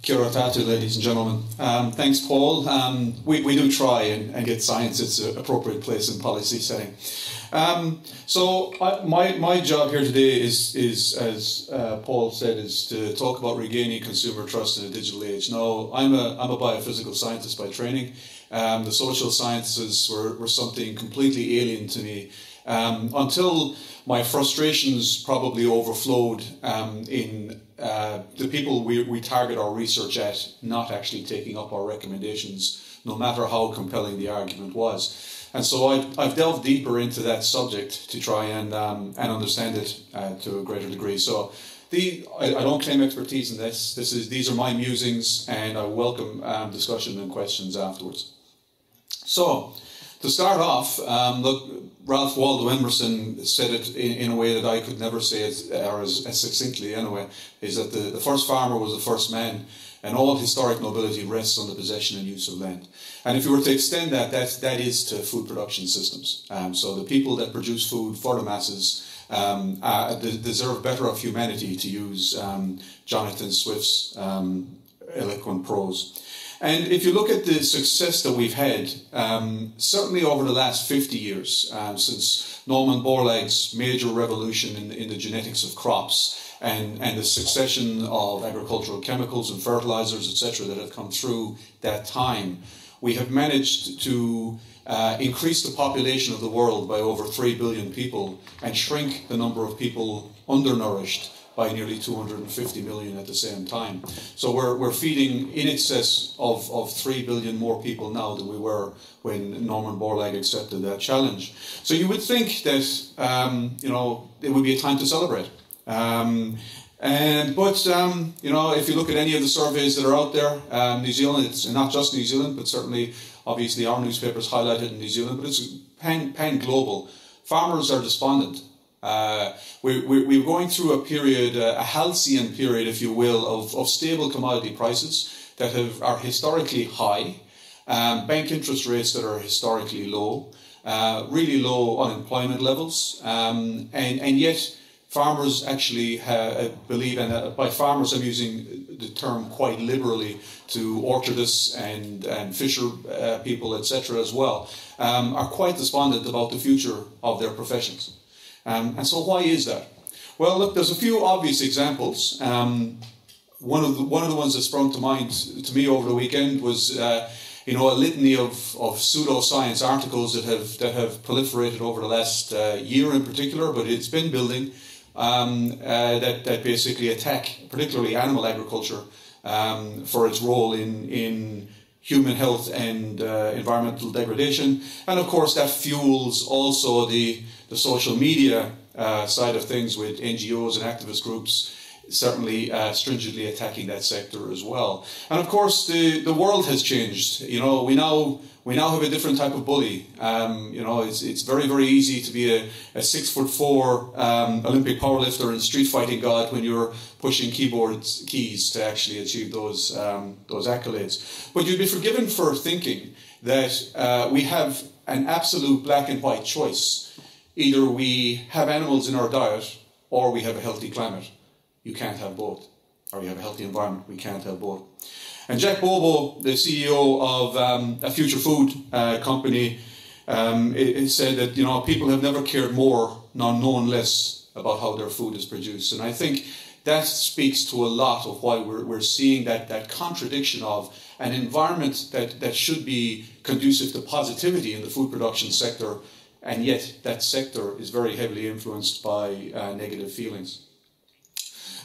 Kia ora ladies and gentlemen. Um, thanks, Paul. Um, we, we do try and, and get science its appropriate place in policy setting. Um, so I, my, my job here today is, is as uh, Paul said, is to talk about regaining consumer trust in a digital age. Now, I'm a, I'm a biophysical scientist by training. Um, the social sciences were, were something completely alien to me um, until my frustrations probably overflowed um, in uh, the people we, we target our research at not actually taking up our recommendations, no matter how compelling the argument was. And so I've, I've delved deeper into that subject to try and, um, and understand it uh, to a greater degree. So the, I, I, don't claim expertise in this. This is, these are my musings, and I welcome um, discussion and questions afterwards. So, to start off, um, look, Ralph Waldo Emerson said it in, in, a way that I could never say it, or as, as, succinctly anyway, is that the, the first farmer was the first man, and all historic nobility rests on the possession and use of land. And if you were to extend that, that, that is to food production systems. Um, so the people that produce food for the masses um, uh, deserve better of humanity, to use um, Jonathan Swift's um, eloquent prose. And if you look at the success that we've had, um, certainly over the last 50 years, um, since Norman Borlaug's major revolution in, in the genetics of crops and, and the succession of agricultural chemicals and fertilizers, etc., that have come through that time, we have managed to uh, increase the population of the world by over 3 billion people and shrink the number of people undernourished by nearly 250 million at the same time. So we're, we're feeding in excess of, of 3 billion more people now than we were when Norman Borlaug accepted that challenge. So you would think that, um, you know, it would be a time to celebrate. Um, and, but um, you know, if you look at any of the surveys that are out there, um, New Zealand, it's not just New Zealand, but certainly, obviously, our newspapers highlighted in New Zealand, but it's pan, pan global. Farmers are despondent. Uh, we, we, we're going through a period, uh, a halcyon period, if you will, of, of stable commodity prices that have, are historically high, um, bank interest rates that are historically low, uh, really low unemployment levels, um, and, and yet farmers actually uh, believe, and uh, by farmers I'm using the term quite liberally to orchardists and, and fisher uh, people, etc., as well, um, are quite despondent about the future of their professions. Um, and so, why is that? Well, look, there's a few obvious examples. Um, one of the one of the ones that sprung to mind to me over the weekend was. Uh, you know, a litany of, of pseudoscience articles that have that have proliferated over the last uh, year in particular, but it's been building um, uh, that that basically attack, particularly animal agriculture, um, for its role in in human health and uh, environmental degradation, and of course that fuels also the the social media uh, side of things with NGOs and activist groups certainly uh, stringently attacking that sector as well. And of course, the, the world has changed. You know, we now we now have a different type of bully. Um, you know, it's, it's very very easy to be a, a six foot four um, Olympic powerlifter and street fighting god when you're pushing keyboard keys to actually achieve those um, those accolades. But you'd be forgiven for thinking that uh, we have an absolute black and white choice Either we have animals in our diet or we have a healthy climate. You can't have both. Or you have a healthy environment. We can't have both. And Jack Bobo, the CEO of um, a future food uh, company, um, it, it said that you know people have never cared more, nor known less about how their food is produced. And I think that speaks to a lot of why we're, we're seeing that, that contradiction of an environment that, that should be conducive to positivity in the food production sector and yet that sector is very heavily influenced by uh, negative feelings.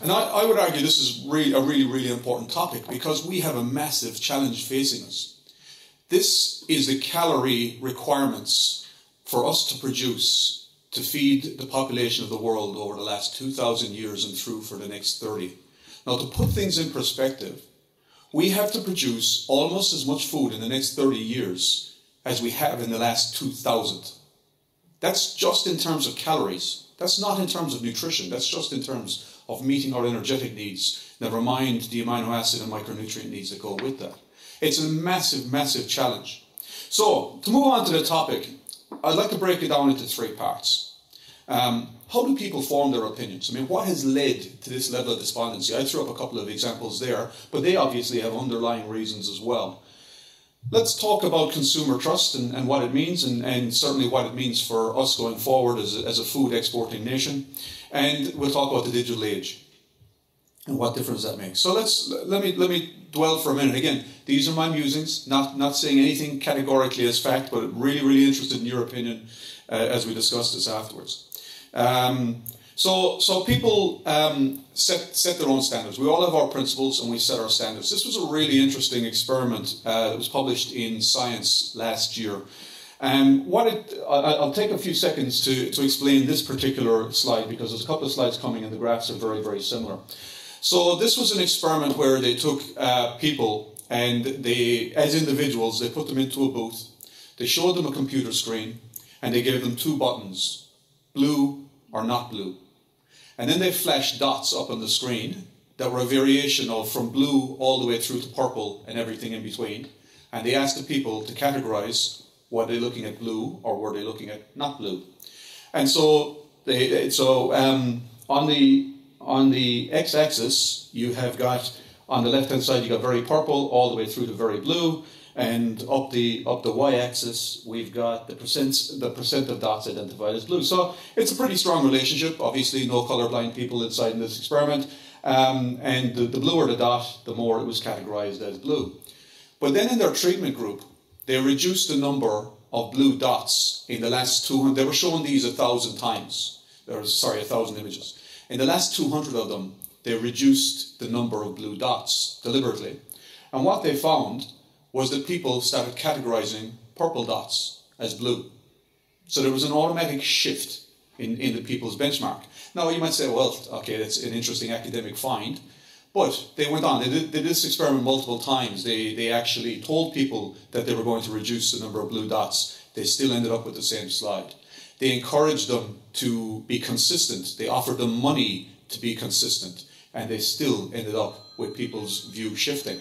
And I, I, would argue this is really, a really, really important topic because we have a massive challenge facing us. This is the calorie requirements for us to produce to feed the population of the world over the last 2,000 years and through for the next 30. Now, to put things in perspective, we have to produce almost as much food in the next 30 years as we have in the last 2,000. That's just in terms of calories. That's not in terms of nutrition. That's just in terms of meeting our energetic needs, never mind the amino acid and micronutrient needs that go with that. It's a massive, massive challenge. So, to move on to the topic, I'd like to break it down into three parts. Um, how do people form their opinions? I mean, what has led to this level of despondency? I threw up a couple of examples there, but they obviously have underlying reasons as well. Let's talk about consumer trust and, and what it means, and, and certainly what it means for us going forward as a, as a food exporting nation. And we'll talk about the digital age and what difference that makes. So let's let me let me dwell for a minute. Again, these are my musings, not not saying anything categorically as fact, but really really interested in your opinion uh, as we discuss this afterwards. Um, so, so people um, set, set their own standards. We all have our principles and we set our standards. This was a really interesting experiment uh, that was published in Science last year. And what it, I, will take a few seconds to, to explain this particular slide because there's a couple of slides coming and the graphs are very, very similar. So this was an experiment where they took uh, people and they, as individuals, they put them into a booth, they showed them a computer screen, and they gave them two buttons, blue or not blue. And then they flashed dots up on the screen that were a variation of from blue all the way through to purple and everything in between. And they asked the people to categorize were they looking at blue or were they looking at not blue. And so they so um, on the on the x-axis you have got on the left hand side you got very purple all the way through to very blue and up the up the y-axis we've got the percent the percent of dots identified as blue. So it's a pretty strong relationship. Obviously, no colorblind people inside in this experiment, um, and the, the bluer the dot, the more it was categorized as blue. But then in their treatment group, they reduced the number of blue dots in the last 200. They were shown these a thousand times. Was sorry, a thousand images. In the last 200 of them, they reduced the number of blue dots deliberately. And what they found was that people started categorizing purple dots as blue. So there was an automatic shift in, in the people's benchmark. Now you might say, well, okay, that's an interesting academic find. But they went on. They did, they did, this experiment multiple times. They, they actually told people that they were going to reduce the number of blue dots. They still ended up with the same slide. They encouraged them to be consistent. They offered them money to be consistent. And they still ended up with people's view shifting.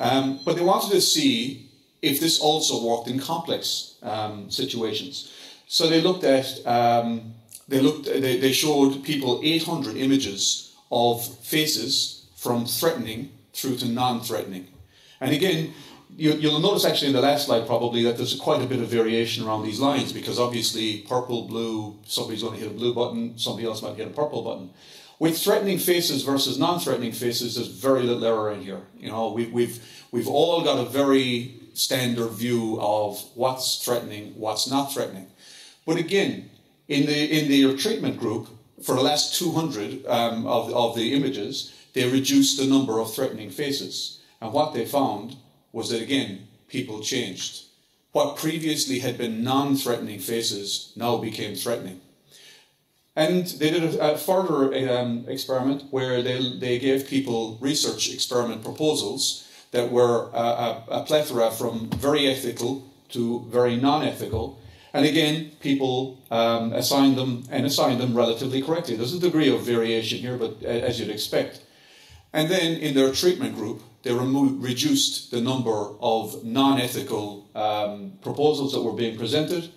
Um, but they wanted to see if this also worked in complex um, situations. So they looked at, um, they looked, they, they showed people 800 images of faces from threatening through to non-threatening. And again, you, will notice actually in the last slide probably that there's quite a bit of variation around these lines because obviously purple, blue, somebody's going to hit a blue button, somebody else might hit a purple button. With threatening faces versus non-threatening faces, there's very little error in here. You know, we, we've we've all got a very standard view of what's threatening, what's not threatening. But again, in the in the treatment group, for the last 200 um, of, of the images, they reduced the number of threatening faces. And what they found was that again, people changed. What previously had been non-threatening faces now became threatening. And they did a, a further um, experiment where they, they gave people research experiment proposals that were a, a, plethora from very ethical to very non-ethical. And again, people um, assigned them and assigned them relatively correctly. There's a degree of variation here, but as you'd expect. And then in their treatment group, they reduced the number of non-ethical um, proposals that were being presented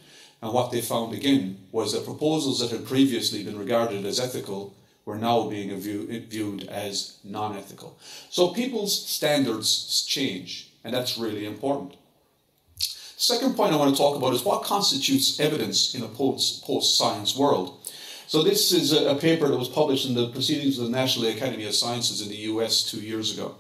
and what they found again was that proposals that had previously been regarded as ethical were now being view, viewed as non ethical. So people's standards change, and that's really important. Second point I want to talk about is what constitutes evidence in a post science world. So, this is a, paper that was published in the Proceedings of the National Academy of Sciences in the US two years ago.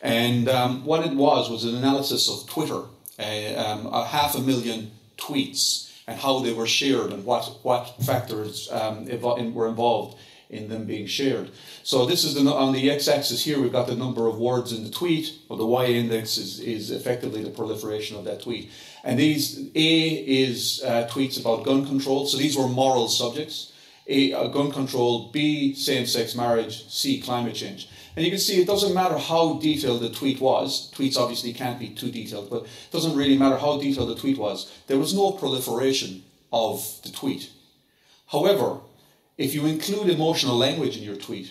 And um, what it was was an analysis of Twitter, um, a half a million tweets and how they were shared and what, what factors um, were involved in them being shared. So this is the, on the x-axis here, we've got the number of words in the tweet, or the y-index is, is effectively the proliferation of that tweet. And these, A is uh, tweets about gun control, so these were moral subjects. A, uh, gun control, B, same-sex marriage, C, climate change. And you can see it doesn't matter how detailed the tweet was. Tweets obviously can't be too detailed, but it doesn't really matter how detailed the tweet was. There was no proliferation of the tweet. However, if you include emotional language in your tweet,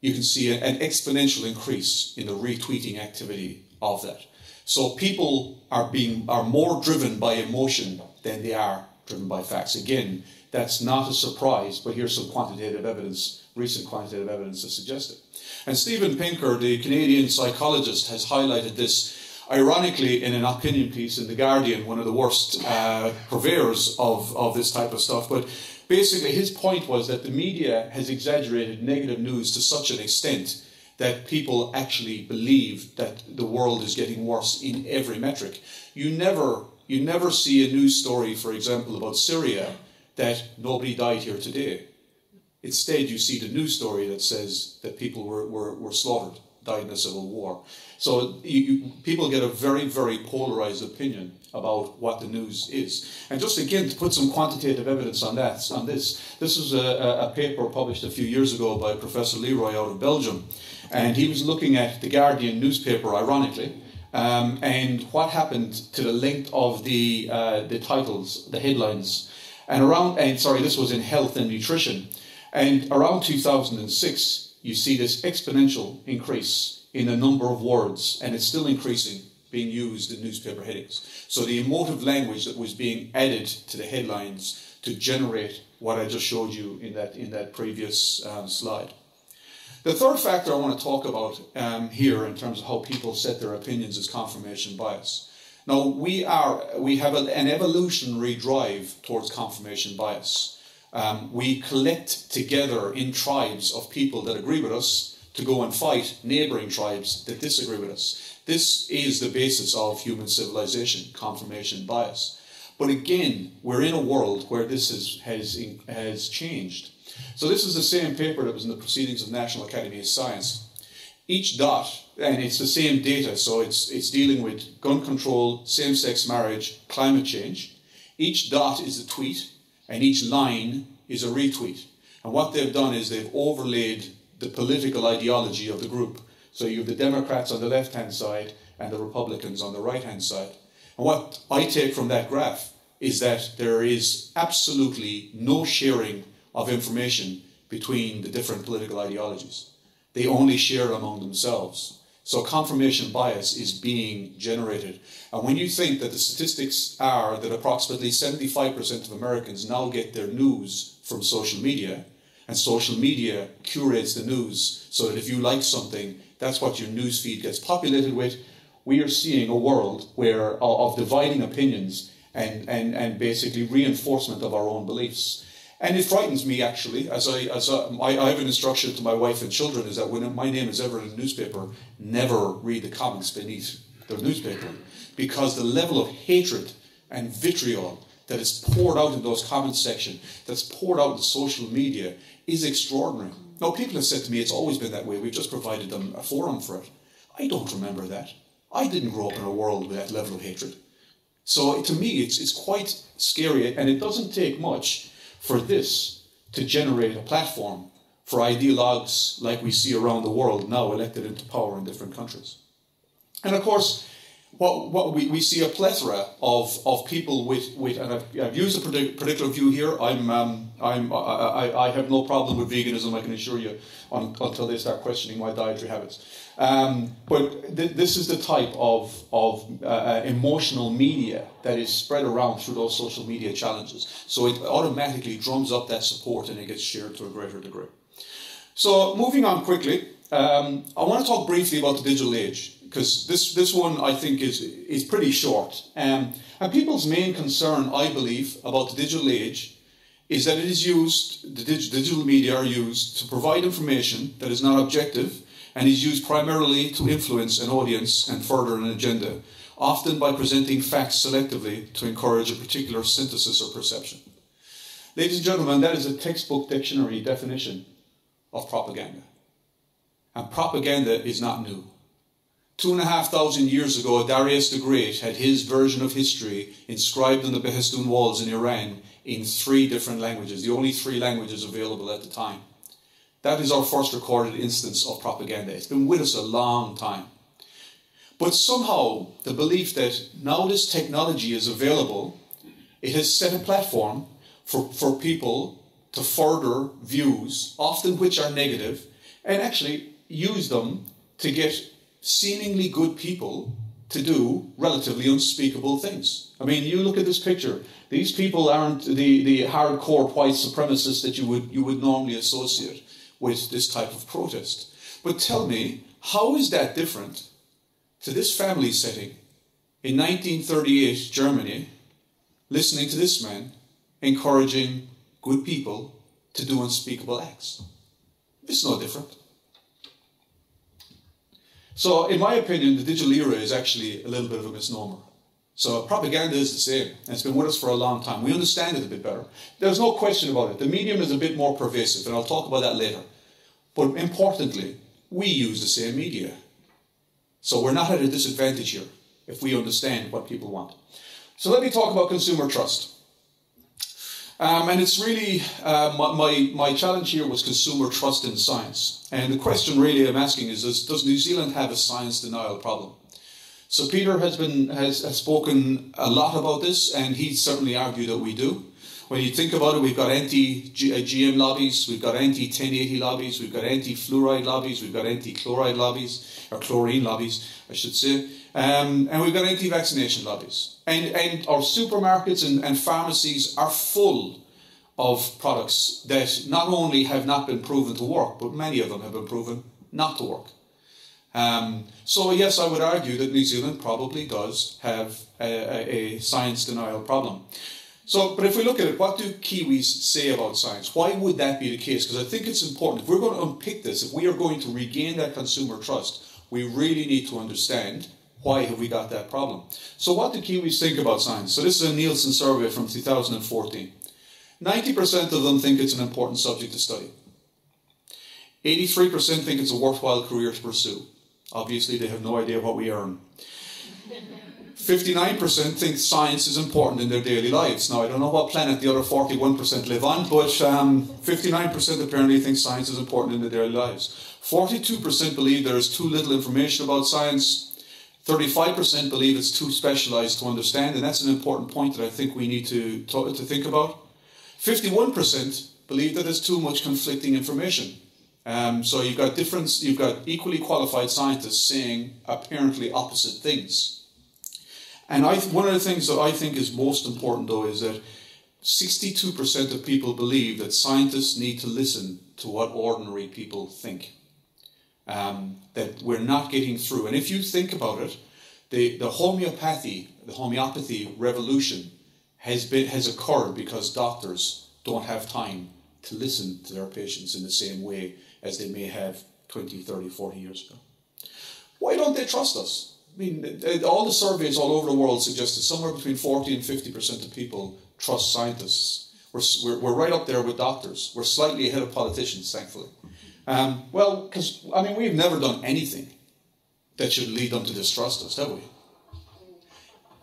you can see an exponential increase in the retweeting activity of that. So people are being are more driven by emotion than they are driven by facts. Again, that's not a surprise, but here's some quantitative evidence, recent quantitative evidence has suggested. And Steven Pinker, the Canadian psychologist, has highlighted this ironically in an opinion piece in The Guardian, one of the worst uh, purveyors of, of this type of stuff. But basically, his point was that the media has exaggerated negative news to such an extent that people actually believe that the world is getting worse in every metric. You never, you never see a news story, for example, about Syria that nobody died here today. Instead, you see the news story that says that people were, were, were slaughtered, died in a civil war. So you, you, people get a very, very polarized opinion about what the news is. And just again, to put some quantitative evidence on that, on this, this was a, a paper published a few years ago by Professor Leroy out of Belgium. And he was looking at the Guardian newspaper, ironically, um, and what happened to the length of the, uh, the titles, the headlines. And around, and sorry, this was in health and nutrition. And around 2006, you see this exponential increase in the number of words, and it's still increasing, being used in newspaper headings. So the emotive language that was being added to the headlines to generate what I just showed you in that, in that previous um, slide. The third factor I want to talk about um, here in terms of how people set their opinions is confirmation bias. Now, we, are, we have a, an evolutionary drive towards confirmation bias. Um, we collect together in tribes of people that agree with us to go and fight neighbouring tribes that disagree with us. This is the basis of human civilization, confirmation bias. But again, we're in a world where this has, has, has changed. So this is the same paper that was in the Proceedings of National Academy of Science. Each dot, and it's the same data, so it's, it's dealing with gun control, same-sex marriage, climate change. Each dot is a tweet, and each line is a retweet. And what they've done is they've overlaid the political ideology of the group. So you have the Democrats on the left-hand side and the Republicans on the right-hand side. And what I take from that graph is that there is absolutely no sharing of information between the different political ideologies. They only share among themselves. So confirmation bias is being generated. And when you think that the statistics are that approximately 75% of Americans now get their news from social media, and social media curates the news so that if you like something, that's what your news feed gets populated with, we are seeing a world where uh, of dividing opinions and, and, and basically reinforcement of our own beliefs. And it frightens me actually, as I as I, I, have an instruction to my wife and children is that when my name is ever in a newspaper, never read the comments beneath the newspaper, because the level of hatred and vitriol that is poured out in those comments section, that's poured out in social media, is extraordinary. Now, people have said to me, it's always been that way. We've just provided them a forum for it. I don't remember that. I didn't grow up in a world with that level of hatred. So to me, it's, it's quite scary, and it doesn't take much for this to generate a platform for ideologues like we see around the world now elected into power in different countries. And of course, what, what we, we see a plethora of, of people with, with and I've, I've used a particular view here. I'm, um, I'm, I, I have no problem with veganism, I can assure you, on, until they start questioning my dietary habits. Um, but th- this is the type of, of uh, uh, emotional media that is spread around through those social media challenges. So it automatically drums up that support and it gets shared to a greater degree. So moving on quickly, um, I want to talk briefly about the digital age because this, this one I think is, is pretty short. Um, and people's main concern, I believe, about the digital age is that it is used, the dig- digital media are used to provide information that is not objective and is used primarily to influence an audience and further an agenda, often by presenting facts selectively to encourage a particular synthesis or perception. Ladies and gentlemen, that is a textbook dictionary definition of propaganda. And propaganda is not new. Two and a half thousand years ago, Darius the Great had his version of history inscribed on the Behistun walls in Iran in three different languages, the only three languages available at the time. That is our first recorded instance of propaganda. It's been with us a long time. But somehow, the belief that now this technology is available, it has set a platform for, for people to further views, often which are negative, and actually use them to get seemingly good people to do relatively unspeakable things. I mean, you look at this picture. These people aren't the, the hardcore white supremacists that you would, you would normally associate with this type of protest. But tell me, how is that different to this family setting in 1938 Germany, listening to this man encouraging good people to do unspeakable acts? It's no different. So, in my opinion, the digital era is actually a little bit of a misnomer. So, propaganda is the same, it's been with us for a long time. We understand it a bit better. There's no question about it. The medium is a bit more pervasive, and I'll talk about that later. But importantly, we use the same media. So, we're not at a disadvantage here if we understand what people want. So, let me talk about consumer trust. Um, and it's really, uh, my, my, my, challenge here was consumer trust in science. And the question really I'm asking is, does, does New Zealand have a science denial problem? So Peter has, been, has, has spoken a lot about this, and he certainly argued that we do. When you think about it, we've got anti-GM uh, lobbies, we've got anti-1080 lobbies, we've got anti-fluoride lobbies, we've got anti-chloride lobbies, or chlorine lobbies, I should say. Um, and we've got anti-vaccination lobbies. And, and our supermarkets and, and pharmacies are full of products that not only have not been proven to work, but many of them have been proven not to work. Um, so yes, I would argue that New Zealand probably does have a, a, science denial problem. So, but if we look at it, what do Kiwis say about science? Why would that be the case? Because I think it's important. If we're going to unpick this, if we are going to regain that consumer trust, we really need to understand why have we got that problem? So what do Kiwis think about science? So this is a Nielsen survey from 2014. 90% of them think it's an important subject to study. 83% think it's a worthwhile career to pursue. Obviously, they have no idea what we earn. 59% think science is important in their daily lives. Now, I don't know what planet the other 41% live on, but um, 59% apparently think science is important in their daily lives. 42% believe there is too little information about science. 35% believe it's too specialized to understand, and that's an important point that I think we need to, to, to think about. 51% believe that there's too much conflicting information. Um, so you've got different, you've got equally qualified scientists saying apparently opposite things. And I, one of the things that I think is most important, though, is that 62% of people believe that scientists need to listen to what ordinary people think um, that we're not getting through. And if you think about it, the, the homeopathy, the homeopathy revolution has been has occurred because doctors don't have time to listen to their patients in the same way as they may have 20, 30, 40 years ago. Why don't they trust us? I mean, all the surveys all over the world suggest that somewhere between 40 and 50% of people trust scientists. We're, we're, we're right up there with doctors. We're slightly ahead of politicians, thankfully. Um, well, because, I mean, we've never done anything that should lead them to distrust us, have we?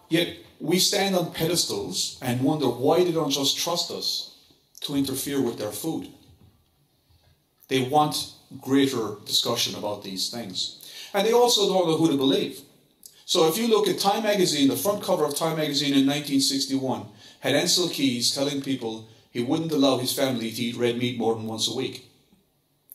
Yet we stand on pedestals and wonder why they don't just trust us to interfere with their food. They want greater discussion about these things. And they also don't know who to believe. So if you look at Time magazine, the front cover of Time magazine in 1961 had Ancel Keys telling people he wouldn't allow his family to eat red meat more than once a week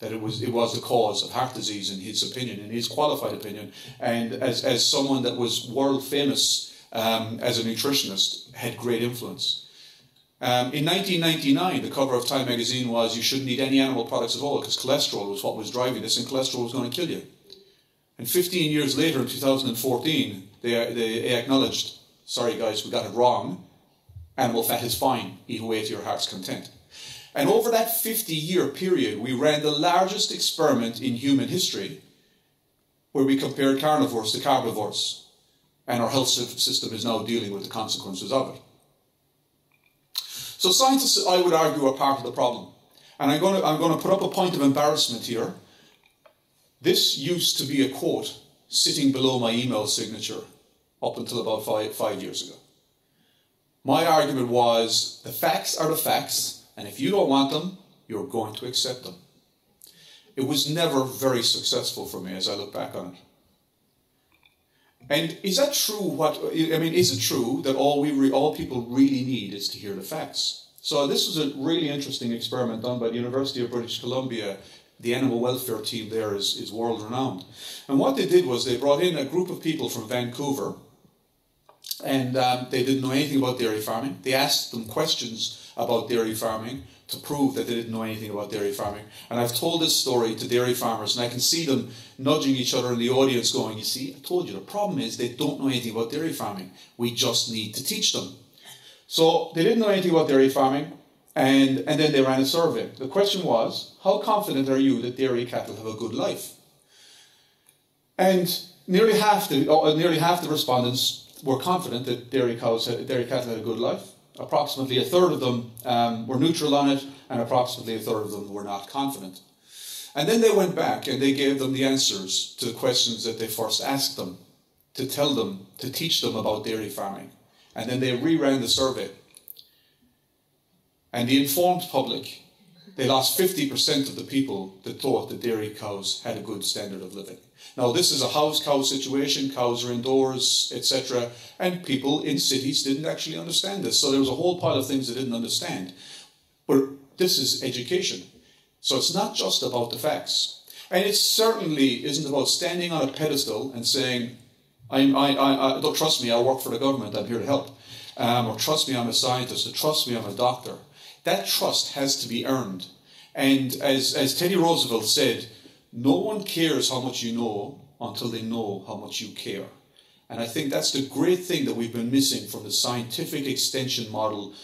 that it was it was the cause of heart disease in his opinion, in his qualified opinion, and as as someone that was world famous um, as a nutritionist, had great influence. Um, in 1999, the cover of Time magazine was "You shouldn't eat any animal products at all because cholesterol was what was driving this, and cholesterol was going to kill you." And 15 years later, in 2014, they they acknowledged, "Sorry guys, we got it wrong. Animal fat is fine. Eat away to your heart's content." And over that 50 year period, we ran the largest experiment in human history where we compared carnivores to carbivores. And our health system is now dealing with the consequences of it. So scientists, I would argue, are part of the problem. And I'm going, to, I'm going to put up a point of embarrassment here. This used to be a quote sitting below my email signature up until about five, five years ago. My argument was the facts are the facts, and if you don't want them, you're going to accept them. It was never very successful for me as I look back on it. And is that true? What I mean, is it true that all we all people really need is to hear the facts? So this was a really interesting experiment done by the University of British Columbia the animal welfare team there is, is world renowned. And what they did was they brought in a group of people from Vancouver, and um, they didn't know anything about dairy farming. They asked them questions about dairy farming to prove that they didn't know anything about dairy farming. And I've told this story to dairy farmers, and I can see them nudging each other in the audience, going, You see, I told you, the problem is they don't know anything about dairy farming. We just need to teach them. So they didn't know anything about dairy farming, and, and then they ran a survey. The question was, How confident are you that dairy cattle have a good life? And nearly half the, uh, nearly half the respondents were confident that dairy cows, dairy cattle had a good life. Approximately a third of them um, were neutral on it, and approximately a third of them were not confident. And then they went back and they gave them the answers to the questions that they first asked them, to tell them, to teach them about dairy farming. And then they reran the survey. And the informed public, they lost 50% of the people that thought that dairy cows had a good standard of living. Now, this is a house cow situation, cows are indoors, etc., and people in cities didn't actually understand this. So there was a whole pile of things they didn't understand. But this is education. So it's not just about the facts. And it certainly isn't about standing on a pedestal and saying, I, I, I, don't trust me, I work for the government, I'm here to help. Um, or trust me, I'm a scientist, or trust me, I'm a doctor. That trust has to be earned. And as, as Teddy Roosevelt said, no one cares how much you know until they know how much you care. And I think that's the great thing that we've been missing from the scientific extension model,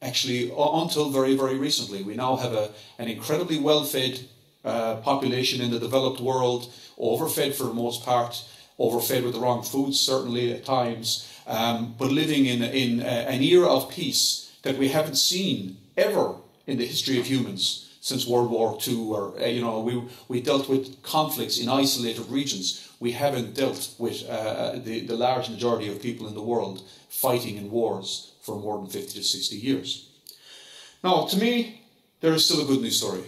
actually, until very, very recently. We now have a, an incredibly well fed uh, population in the developed world, overfed for the most part, overfed with the wrong foods, certainly at times, um, but living in, in uh, an era of peace that we haven't seen ever in the history of humans since World War II, or uh, you know, we we dealt with conflicts in isolated regions. We haven't dealt with uh, the the large majority of people in the world fighting in wars for more than fifty to sixty years. Now, to me, there is still a good news story.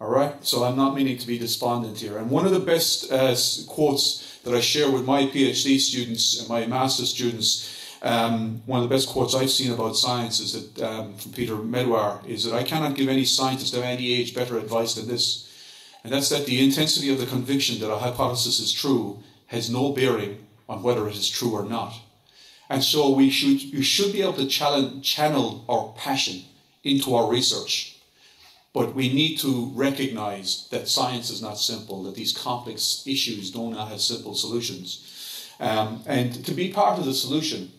All right, so I'm not meaning to be despondent here. And one of the best uh, quotes that I share with my PhD students and my master students um, one of the best quotes I've seen about science is that um, from Peter Medawar is that I cannot give any scientist of any age better advice than this, and that's that the intensity of the conviction that a hypothesis is true has no bearing on whether it is true or not. And so we should you should be able to channel our passion into our research. But we need to recognize that science is not simple, that these complex issues do not have simple solutions. Um, and to be part of the solution,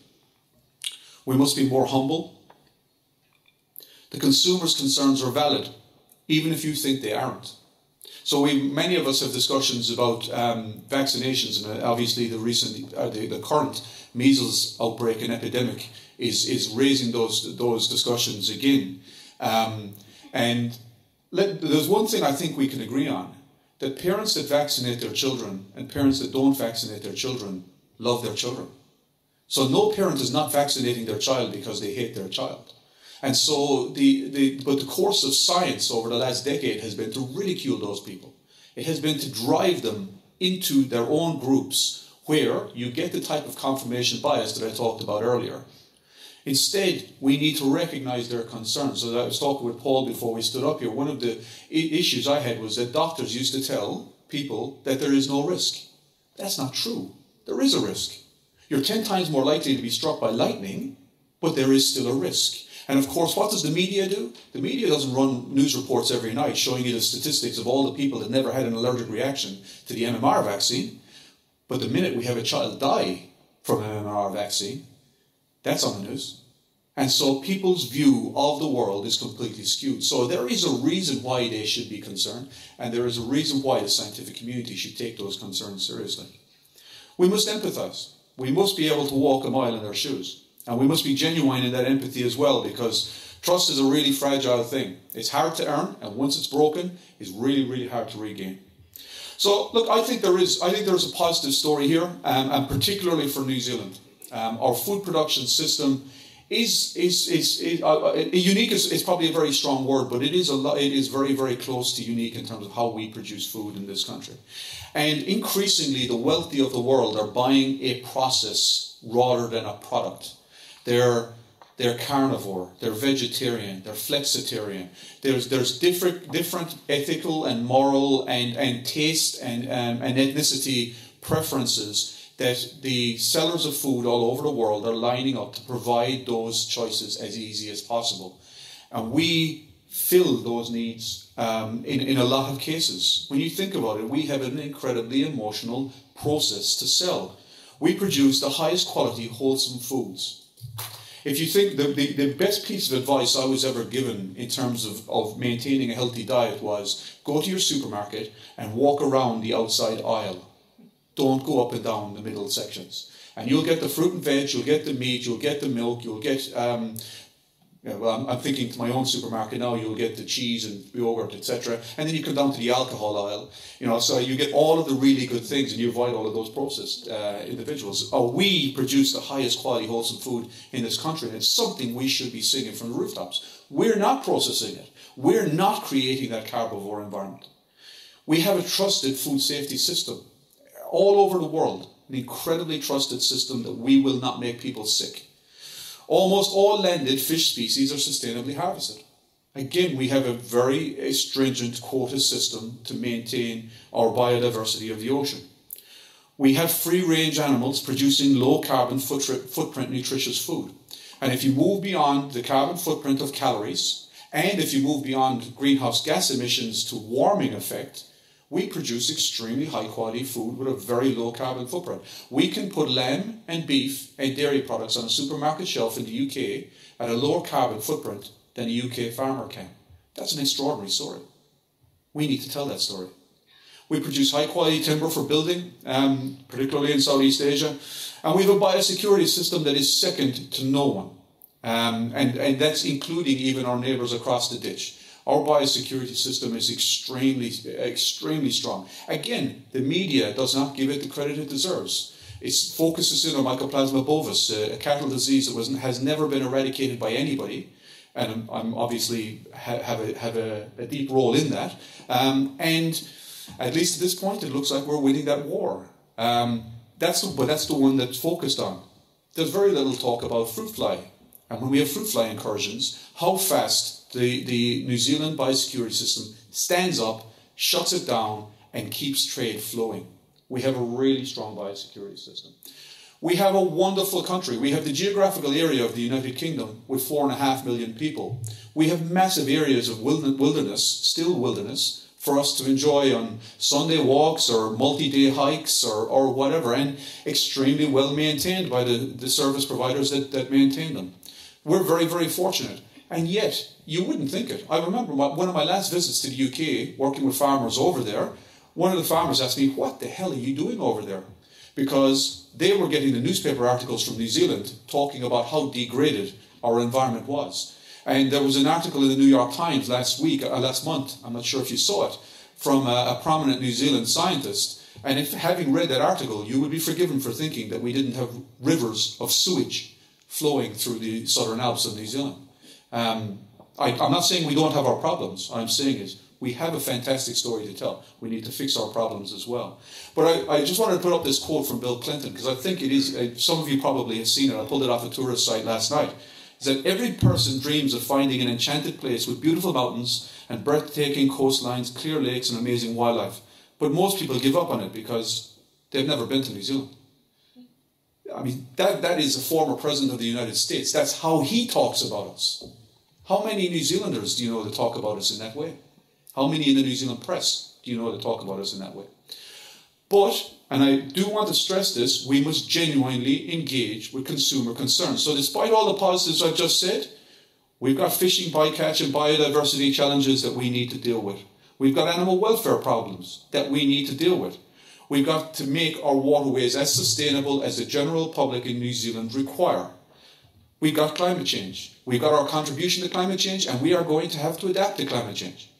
we must be more humble. The consumer's concerns are valid, even if you think they aren't. So we, many of us have discussions about um, vaccinations, and uh, obviously the recent, uh, the, the current measles outbreak and epidemic is is raising those those discussions again. Um, and let, there's one thing I think we can agree on: that parents that vaccinate their children and parents that don't vaccinate their children love their children. So no parent is not vaccinating their child because they hate their child. And so the, the but the course of science over the last decade has been to ridicule those people. It has been to drive them into their own groups where you get the type of confirmation bias that I talked about earlier. Instead, we need to recognize their concerns. So I was talking with Paul before we stood up here. One of the issues I had was that doctors used to tell people that there is no risk. That's not true. There is a risk. You're 10 times more likely to be struck by lightning, but there is still a risk. And of course, what does the media do? The media doesn't run news reports every night showing you the statistics of all the people that never had an allergic reaction to the MMR vaccine. But the minute we have a child die from an MMR vaccine, that's on the news. And so people's view of the world is completely skewed. So there is a reason why they should be concerned, and there is a reason why the scientific community should take those concerns seriously. We must empathize we must be able to walk a mile in their shoes. And we must be genuine in that empathy as well, because trust is a really fragile thing. It's hard to earn, and once it's broken, it's really, really hard to regain. So, look, I think there is, I think there is a positive story here, um, and particularly for New Zealand. Um, our food production system is is is, is uh, uh, unique is, is probably a very strong word, but it is a lot, it is very very close to unique in terms of how we produce food in this country, and increasingly the wealthy of the world are buying a process rather than a product. They're they're carnivore, they're vegetarian, they're flexitarian. There's, there's different, different ethical and moral and, and taste and, um, and ethnicity preferences that the sellers of food all over the world are lining up to provide those choices as easy as possible. And we fill those needs um, in, in a lot of cases. When you think about it, we have an incredibly emotional process to sell. We produce the highest quality wholesome foods. If you think the, the, the best piece of advice I was ever given in terms of, of maintaining a healthy diet was go to your supermarket and walk around the outside aisle don't go up and down the middle sections. And you'll get the fruit and veg, you'll get the meat, you'll get the milk, you'll get, um, yeah, well, I'm, I'm, thinking to my own supermarket now, you'll get the cheese and yogurt, etc. And then you come down to the alcohol aisle, you know, so you get all of the really good things and you avoid all of those processed uh, individuals. Oh, we produce the highest quality wholesome food in this country, and it's something we should be singing from the rooftops. We're not processing it. We're not creating that carbivore environment. We have a trusted food safety system all over the world, an incredibly trusted system that we will not make people sick. Almost all landed fish species are sustainably harvested. Again, we have a very stringent quota system to maintain our biodiversity of the ocean. We have free range animals producing low carbon footprint nutritious food. And if you move beyond the carbon footprint of calories, and if you move beyond greenhouse gas emissions to warming effect, we produce extremely high quality food with a very low carbon footprint. We can put lamb and beef and dairy products on a supermarket shelf in the UK at a lower carbon footprint than a UK farmer can. That's an extraordinary story. We need to tell that story. We produce high quality timber for building, um, particularly in Southeast Asia, and we have a biosecurity system that is second to no one. Um, and, and that's including even our neighbours across the ditch. Our biosecurity system is extremely, extremely strong. Again, the media does not give it the credit it deserves. It focuses in on Mycoplasma bovis, a cattle disease that was, has never been eradicated by anybody, and I'm, obviously ha, have, a, have a, a, deep role in that. Um, and at least at this point, it looks like we're winning that war. Um, that's the, but that's the one that's focused on. There's very little talk about fruit fly. And when we have fruit fly incursions, how fast the, the New Zealand biosecurity system stands up, shuts it down, and keeps trade flowing. We have a really strong biosecurity system. We have a wonderful country. We have the geographical area of the United Kingdom with four and a half million people. We have massive areas of wilderness, still wilderness, for us to enjoy on Sunday walks or multi-day hikes or, or whatever, and extremely well maintained by the, the service providers that, that maintain them. We're very, very fortunate. And yet, you wouldn't think it. I remember my, one of my last visits to the UK, working with farmers over there, one of the farmers asked me, What the hell are you doing over there? Because they were getting the newspaper articles from New Zealand talking about how degraded our environment was. And there was an article in the New York Times last week, uh, last month, I'm not sure if you saw it, from a, a prominent New Zealand scientist. And if having read that article, you would be forgiven for thinking that we didn't have rivers of sewage flowing through the Southern Alps of New Zealand. Um, I, am not saying we don't have our problems. I'm saying is we have a fantastic story to tell. We need to fix our problems as well. But I, I just wanted to put up this quote from Bill Clinton because I think it is, uh, some of you probably have seen it. I pulled it off a tourist site last night. Is that every person dreams of finding an enchanted place with beautiful mountains and breathtaking coastlines, clear lakes, and amazing wildlife. But most people give up on it because they've never been to New Zealand. I mean, that, that is a former president of the United States. That's how he talks about us. How many New Zealanders do you know that talk about us in that way? How many in the New Zealand press do you know that talk about us in that way? But, and I do want to stress this, we must genuinely engage with consumer concerns. So, despite all the positives I've just said, we've got fishing, bycatch, and biodiversity challenges that we need to deal with. We've got animal welfare problems that we need to deal with. We've got to make our waterways as sustainable as the general public in New Zealand require. We've got climate change. We've got our contribution to climate change, and we are going to have to adapt to climate change.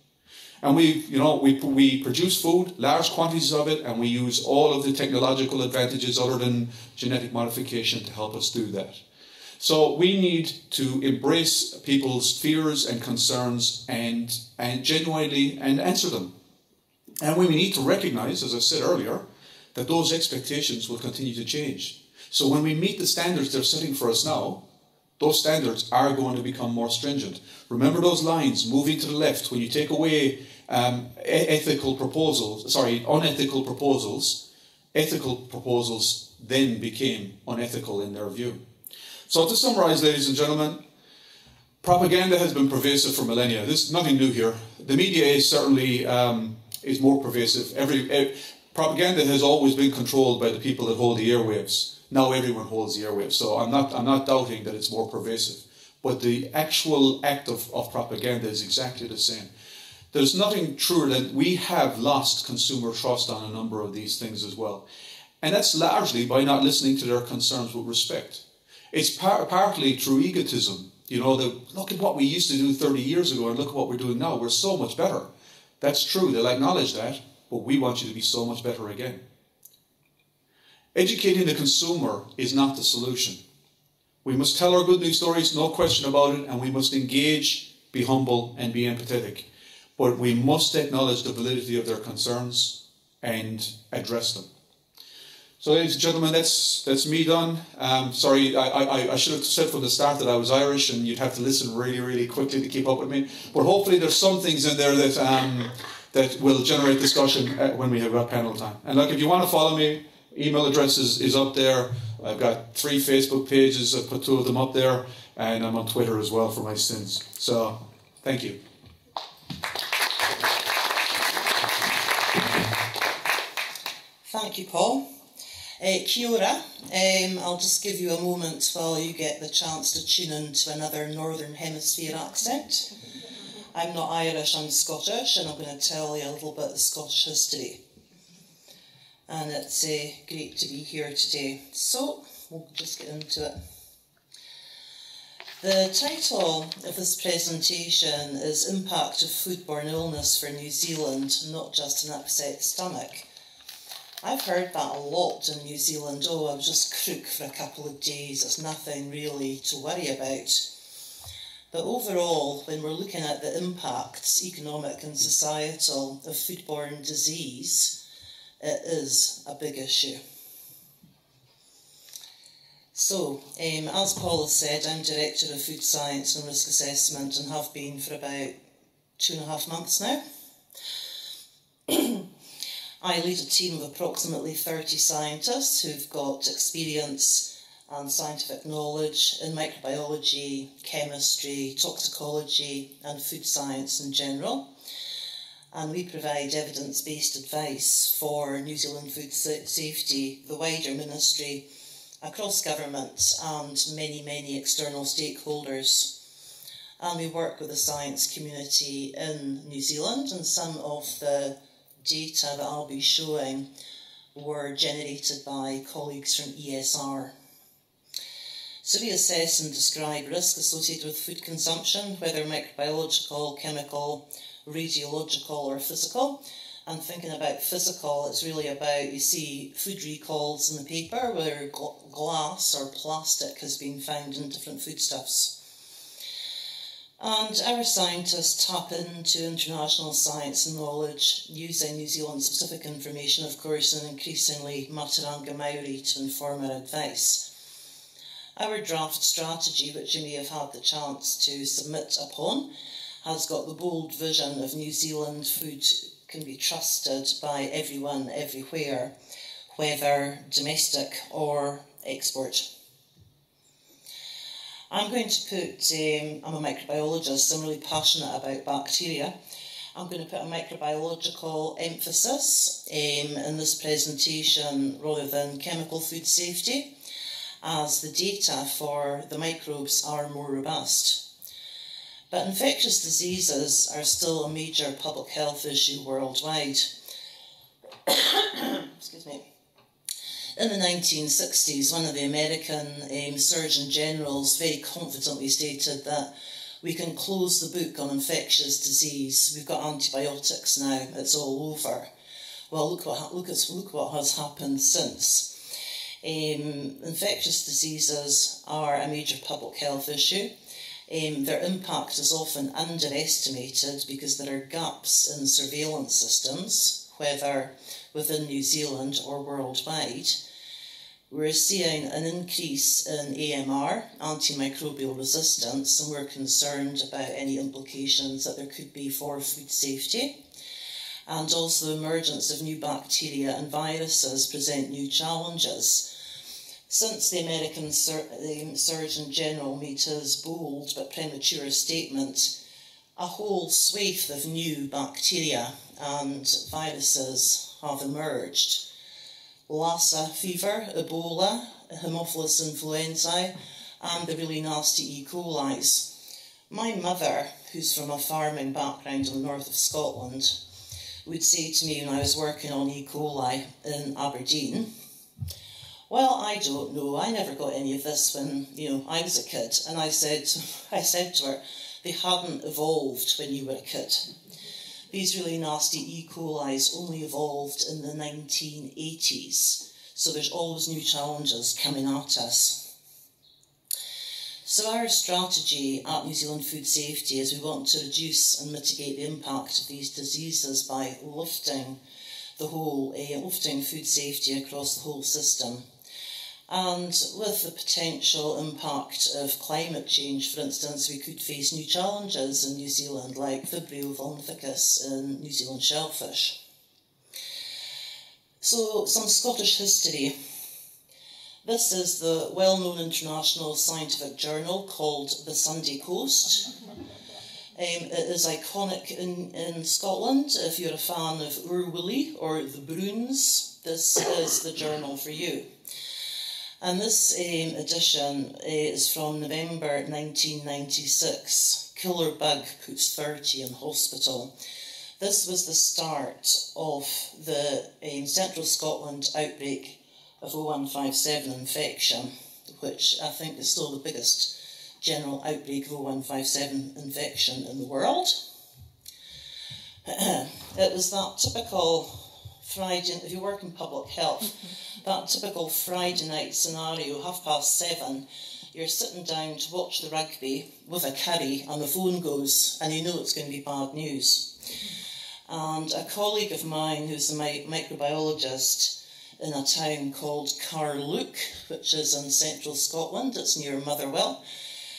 And we, you know, we, we produce food, large quantities of it, and we use all of the technological advantages other than genetic modification to help us do that. So we need to embrace people's fears and concerns and, and genuinely and answer them. And we need to recognize, as I said earlier, that those expectations will continue to change. So when we meet the standards they're setting for us now, those standards are going to become more stringent. Remember those lines moving to the left when you take away um, ethical proposals, sorry, unethical proposals, ethical proposals then became unethical in their view. So to summarize, ladies and gentlemen, propaganda has been pervasive for millennia. There's nothing new here. The media is certainly um, is more pervasive. Every, every propaganda has always been controlled by the people that hold the airwaves. Now everyone holds the airwaves. So I'm not I'm not doubting that it's more pervasive. But the actual act of, of propaganda is exactly the same. There's nothing truer than we have lost consumer trust on a number of these things as well. And that's largely by not listening to their concerns with respect. It's par- partly through egotism. You know, that look at what we used to do 30 years ago and look at what we're doing now. We're so much better. That's true, they'll acknowledge that, but we want you to be so much better again. Educating the consumer is not the solution. We must tell our good news stories, no question about it, and we must engage, be humble, and be empathetic. But we must acknowledge the validity of their concerns and address them. So, ladies and gentlemen, that's that's me done. Um, sorry, I, I, I should have said from the start that I was Irish, and you'd have to listen really, really quickly to keep up with me. But hopefully, there's some things in there that um, that will generate discussion uh, when we have our panel time. And look, if you want to follow me, email address is, is up there. I've got three Facebook pages. I've put two of them up there, and I'm on Twitter as well for my sins. So, thank you. Thank you, Paul. Uh. Um, I'll just give you a moment while you get the chance to tune in to another Northern Hemisphere accent. I'm not Irish, I'm Scottish, and I'm going to tell you a little bit of Scottish history. And it's uh, great to be here today. So, we'll just get into it. The title of this presentation is Impact of Foodborne Illness for New Zealand, not just an upset stomach. I've heard that a lot in New Zealand. Oh, I was just crook for a couple of days. It's nothing really to worry about. But overall, when we're looking at the impacts, economic and societal, of foodborne disease, it is a big issue. So, um, as Paul has said, I'm Director of Food Science and Risk Assessment and have been for about two and a half months now. I lead a team of approximately 30 scientists who've got experience and scientific knowledge in microbiology, chemistry, toxicology, and food science in general. And we provide evidence based advice for New Zealand food safety, the wider ministry, across government, and many, many external stakeholders. And we work with the science community in New Zealand, and some of the data that I'll be showing were generated by colleagues from ESR. So we assess and describe risk associated with food consumption, whether microbiological, chemical, radiological or physical. And thinking about physical, it's really about, you see food recalls in the paper where glass or plastic has been found in different foodstuffs. And our scientists tap into international science and knowledge using New Zealand specific information, of course, and increasingly Matauranga Maori to inform our advice. Our draft strategy, which you may have had the chance to submit upon, has got the bold vision of New Zealand food can be trusted by everyone, everywhere, whether domestic or export. I'm going to put, um, I'm a microbiologist, I'm really passionate about bacteria. I'm going to put a microbiological emphasis um, in this presentation rather than chemical food safety, as the data for the microbes are more robust. But infectious diseases are still a major public health issue worldwide. Excuse me in the 1960s, one of the American um, Surgeon Generals very confidently stated that we can close the book on infectious disease. We've got antibiotics now, it's all over. Well, look what, look, at, look what has happened since. Um, infectious diseases are a major public health issue. Um, their impact is often underestimated because there are gaps in surveillance systems, whether within New Zealand or worldwide. we're seeing an increase in AMR, antimicrobial resistance, and we're concerned about any implications that there could be for food safety. And also the emergence of new bacteria and viruses present new challenges. Since the American Sur the Surgeon General made his bold but premature statement, a whole swathe of new bacteria and viruses have emerged. Lassa fever, Ebola, Haemophilus influenzae, and the really nasty E. coli's. My mother, who's from a farming background in the north of Scotland, would say to me when I was working on E. coli in Aberdeen, well, I don't know. I never got any of this when, you know, I was a kid. And I said, I said to her, they hadn't evolved when you were a kid. These really nasty E. coli's only evolved in the 1980s, so there's always new challenges coming at us. So our strategy at New Zealand Food Safety is we want to reduce and mitigate the impact of these diseases by lifting the whole, uh, lifting food safety across the whole system. And with the potential impact of climate change, for instance, we could face new challenges in New Zealand, like Vibrio vulnificus in New Zealand shellfish. So, some Scottish history. This is the well known international scientific journal called The Sunday Post. Um, it is iconic in, in Scotland. If you're a fan of Wullie or the Broons, this is the journal for you. And this um, edition is from November 1996. Killer bug puts 30 in hospital. This was the start of the um, Central Scotland outbreak of O157 infection, which I think is still the biggest general outbreak of O157 infection in the world. it was that typical Friday, if you work in public health, that typical Friday night scenario, half past seven, you're sitting down to watch the rugby with a curry and the phone goes and you know it's going to be bad news. And a colleague of mine who's a microbiologist in a town called Carluke, which is in central Scotland, it's near Motherwell.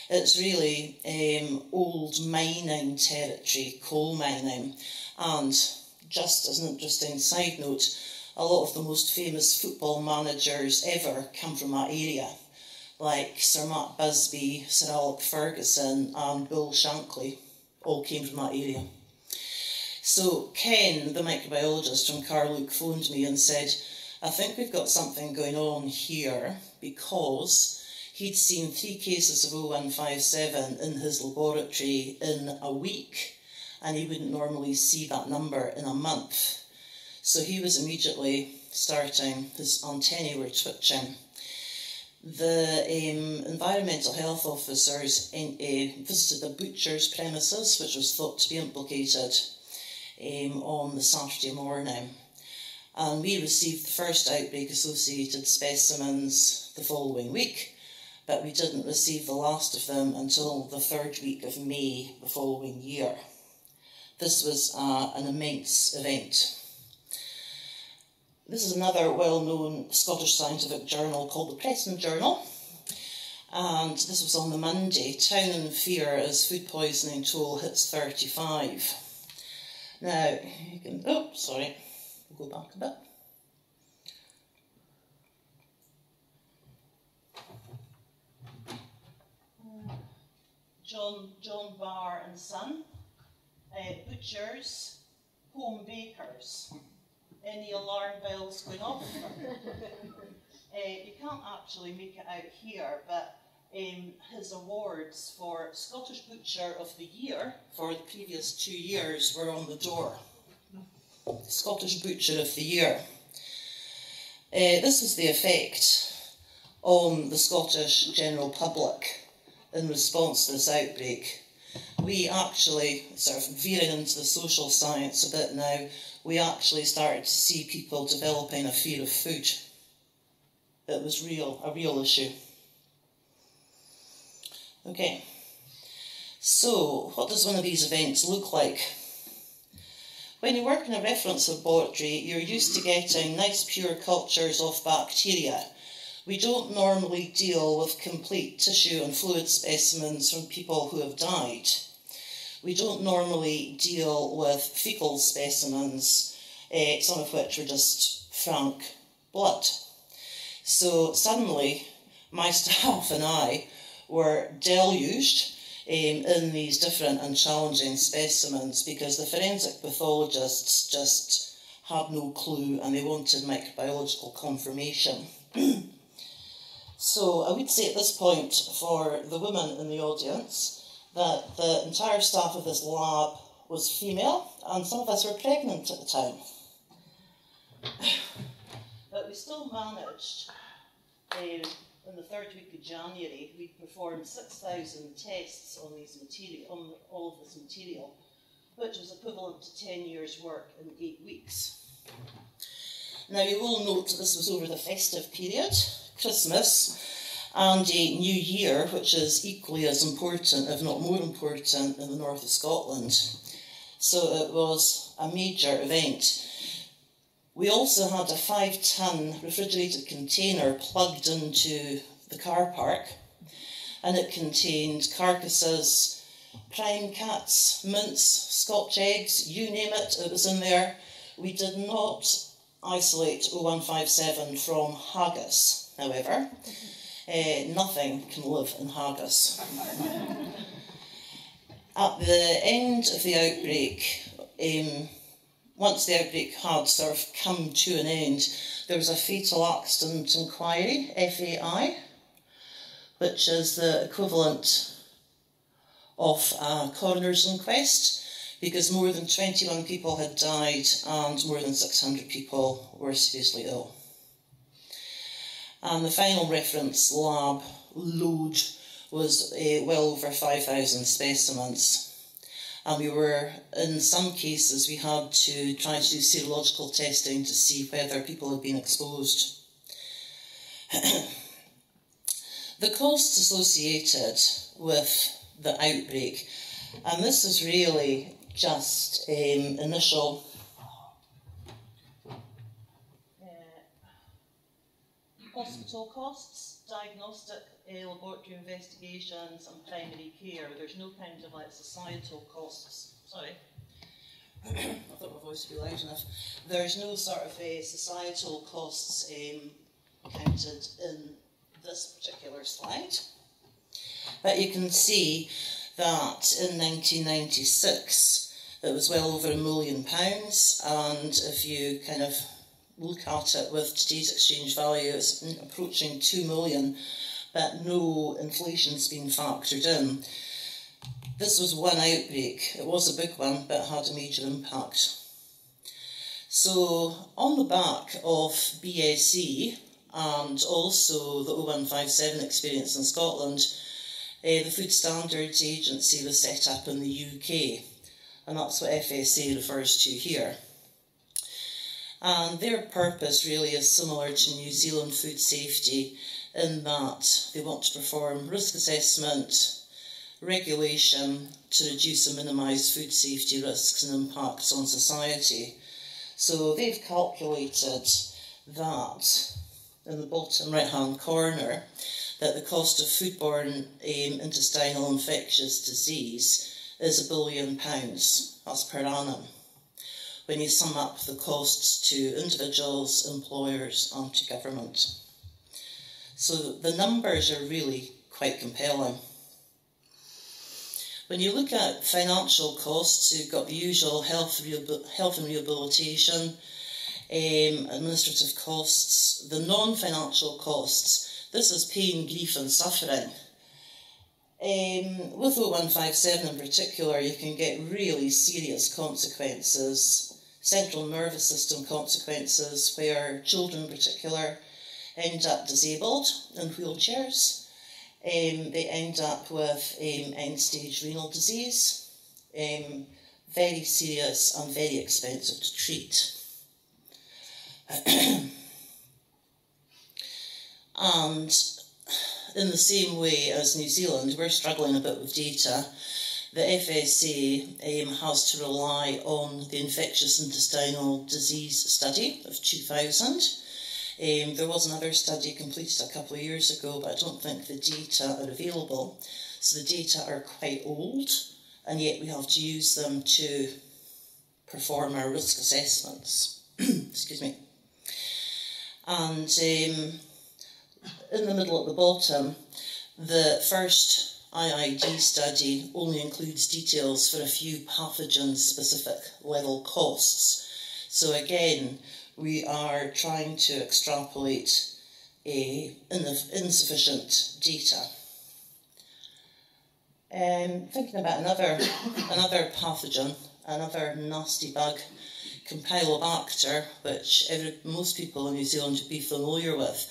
It's really um, old mining territory, coal mining, and just as an interesting side note, a lot of the most famous football managers ever come from that area, like Sir Matt Busby, Sir Alex Ferguson, and Bill Shankly, all came from that area. So Ken, the microbiologist from Carluke, phoned me and said, I think we've got something going on here because he'd seen three cases of O157 in his laboratory in a week and he wouldn't normally see that number in a month. So he was immediately starting, his antennae were twitching. The um, environmental health officers in, uh, visited the butcher's premises, which was thought to be implicated, um, on the Saturday morning. And we received the first outbreak associated specimens the following week, but we didn't receive the last of them until the third week of May the following year. This was uh, an immense event. This is another well-known Scottish scientific journal called the Press and Journal. And this was on the Monday. Town in fear as food poisoning toll hits 35. Now, you can, oh, sorry, we'll go back a bit. John, John Barr and Son uh, butchers, home bakers. Any alarm bells going off? uh, you can't actually make it out here, but um, his awards for Scottish Butcher of the Year for the previous two years were on the door. Scottish Butcher of the Year. Uh, this was the effect on the Scottish general public in response to this outbreak we actually, sort of veering into the social science a bit now, we actually started to see people developing a fear of food. It was real, a real issue. Okay, so what does one of these events look like? When you work in a reference laboratory, you're used to getting nice pure cultures of bacteria, We don't normally deal with complete tissue and fluid specimens from people who have died. We don't normally deal with fecal specimens, uh, some of which were just frank blood. So suddenly, my staff and I were deluged um, in these different and challenging specimens because the forensic pathologists just had no clue and they wanted microbiological confirmation. so I would say at this point for the women in the audience that the entire staff of this lab was female and some of us were pregnant at the time. but we still managed um, in the third week of January, we performed 6,000 tests on, these material, on all of this material, which was equivalent to 10 years' work in eight weeks. Now, you will note that this was over the festive period, Christmas, and a New Year, which is equally as important, if not more important, in the north of Scotland. So it was a major event. We also had a five ton refrigerated container plugged into the car park, and it contained carcasses, prime cats, mints, scotch eggs, you name it, it was in there. We did not isolate O157 from haggis, however. Uh, nothing can live in haggis. At the end of the outbreak, um, once the outbreak had sort of come to an end, there was a fatal accident inquiry, FAI, which is the equivalent of a coroner's inquest, because more than 21 people had died and more than 600 people were seriously ill. And the final reference lab load was uh, well over 5,000 specimens and we were in some cases we had to try to do serological testing to see whether people had been exposed. the costs associated with the outbreak, and this is really just um, initial. Hospital costs, diagnostic uh, laboratory investigations and primary care. There's no kind of like societal costs. Sorry. I thought my voice would be loud enough. There's no sort of uh, societal costs um, counted in this particular slide. But you can see that in 1996 it was well over a million pounds, and if you kind of look at it with today's exchange value, it's approaching two million but no inflation's been factored in. This was one outbreak. It was a big one, but had a major impact. So, on the back of BSE and also the O157 experience in Scotland, uh, the Food Standards Agency was set up in the UK, and that's what FSA refers to here. And their purpose really is similar to New Zealand food safety in that they want to perform risk assessment, regulation to reduce and minimise food safety risks and impacts on society. So they've calculated that in the bottom right hand corner that the cost of foodborne um, intestinal infectious disease is a billion pounds. That's per annum. When you sum up the costs to individuals, employers, and to government. So the numbers are really quite compelling. When you look at financial costs, you've got the usual health, health and rehabilitation, um, administrative costs, the non financial costs. This is pain, grief, and suffering. Um, with O157 in particular, you can get really serious consequences, central nervous system consequences, where children in particular end up disabled in wheelchairs. Um, they end up with um, end stage renal disease, um, very serious and very expensive to treat. and in the same way as New Zealand, we're struggling a bit with data. The FSA um, has to rely on the infectious intestinal disease study of 2000 Um, there was another study completed a couple of years ago, but I don't think the data are available. So the data are quite old, and yet we have to use them to perform our risk assessments. Excuse me. And um, in the middle at the bottom, the first IID study only includes details for a few pathogen specific level costs. So again, we are trying to extrapolate a insufficient data. Um, thinking about another another pathogen, another nasty bug, Campylobacter, which every, most people in New Zealand would be familiar with.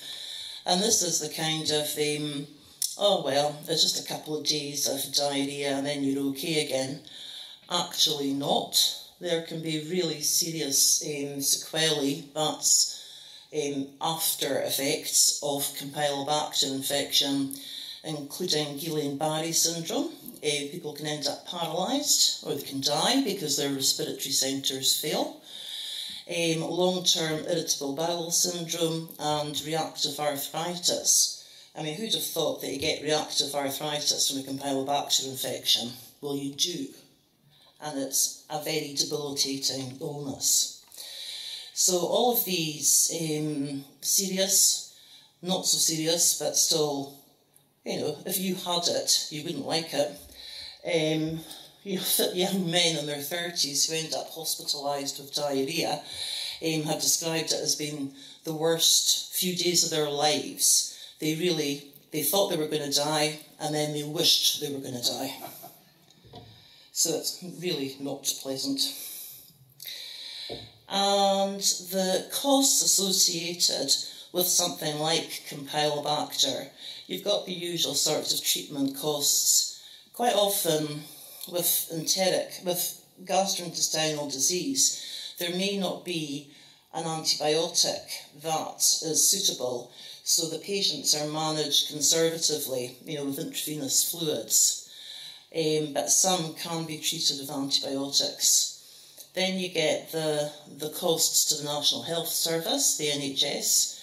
And this is the kind of um, oh well, it's just a couple of days of diarrhea and then you're okay again. Actually, not there can be really serious um, sequelae, that's um, after effects of Campylobacter infection, including Guillain-Barré syndrome. Uh, people can end up paralysed or they can die because their respiratory centres fail. Um, long-term irritable bowel syndrome and reactive arthritis. I mean, who'd have thought that you get reactive arthritis from a Campylobacter infection? Well, you do and it's a very debilitating illness. So all of these um, serious, not so serious, but still, you know, if you had it, you wouldn't like it. Um, you know, young men in their 30s who end up hospitalised with diarrhoea um, have described it as being the worst few days of their lives. They really, they thought they were going to die and then they wished they were going to die. So it's really not pleasant. And the costs associated with something like Campylobacter, you've got the usual sorts of treatment costs. Quite often with enteric, with gastrointestinal disease, there may not be an antibiotic that is suitable, so the patients are managed conservatively, you know, with intravenous fluids um, but some can be treated with antibiotics. Then you get the, the costs to the National Health Service, the NHS,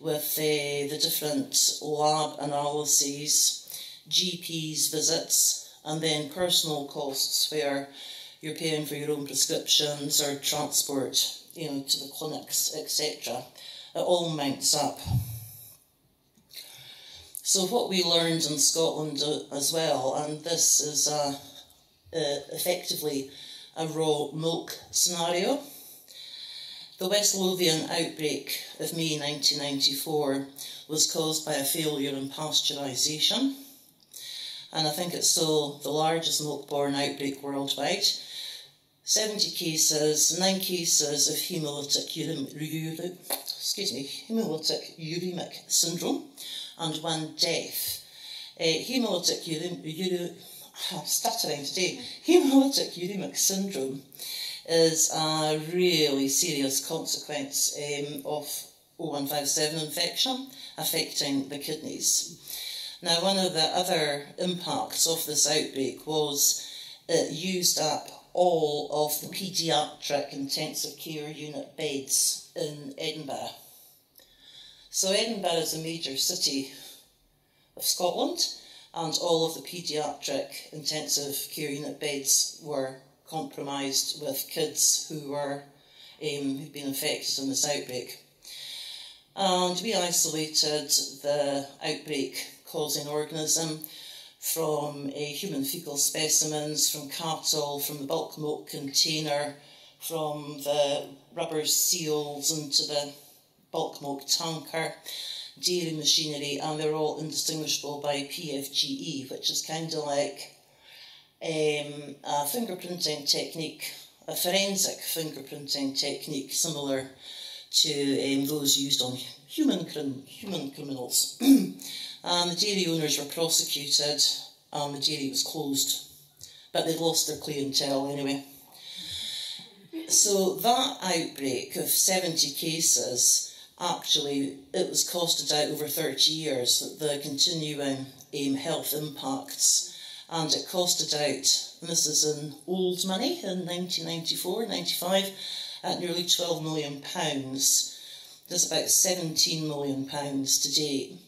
with uh, the different lab analyses, GPs visits, and then personal costs where you're paying for your own prescriptions or transport, you know, to the clinics, etc. It all mounts up. So what we learned in Scotland uh, as well, and this is uh, uh, effectively a raw milk scenario. The West Lothian outbreak of May 1994 was caused by a failure in pasteurisation, and I think it's still the largest milk-borne outbreak worldwide. 70 cases, 9 cases of hemolytic, uremic, excuse me, hemolytic uremic syndrome, and one death. Uh, hemolytic uremic, stuttering today, hemolytic uremic syndrome is a really serious consequence um, of O157 infection affecting the kidneys. Now, one of the other impacts of this outbreak was it used up all of the paediatric intensive care unit beds in Edinburgh. So Edinburgh is a major city of Scotland and all of the paediatric intensive care unit beds were compromised with kids who were um, who'd been infected in this outbreak. And we isolated the outbreak causing organism from a human fecal specimens, from cattle, from the bulk milk container, from the rubber seals into the bulk milk tanker, dairy machinery, and they're all indistinguishable by PFGE, which is kind of like um, a fingerprinting technique, a forensic fingerprinting technique similar to um, those used on human, crim- human criminals. and the dairy owners were prosecuted and the dairy was closed, but they'd lost their clientele anyway. So that outbreak of 70 cases actually it was costed out over 30 years, the continuing um, health impacts, and it costed out, and this is in old money, in 1994, 95, at nearly 12 million pounds. There's about £17 million to date.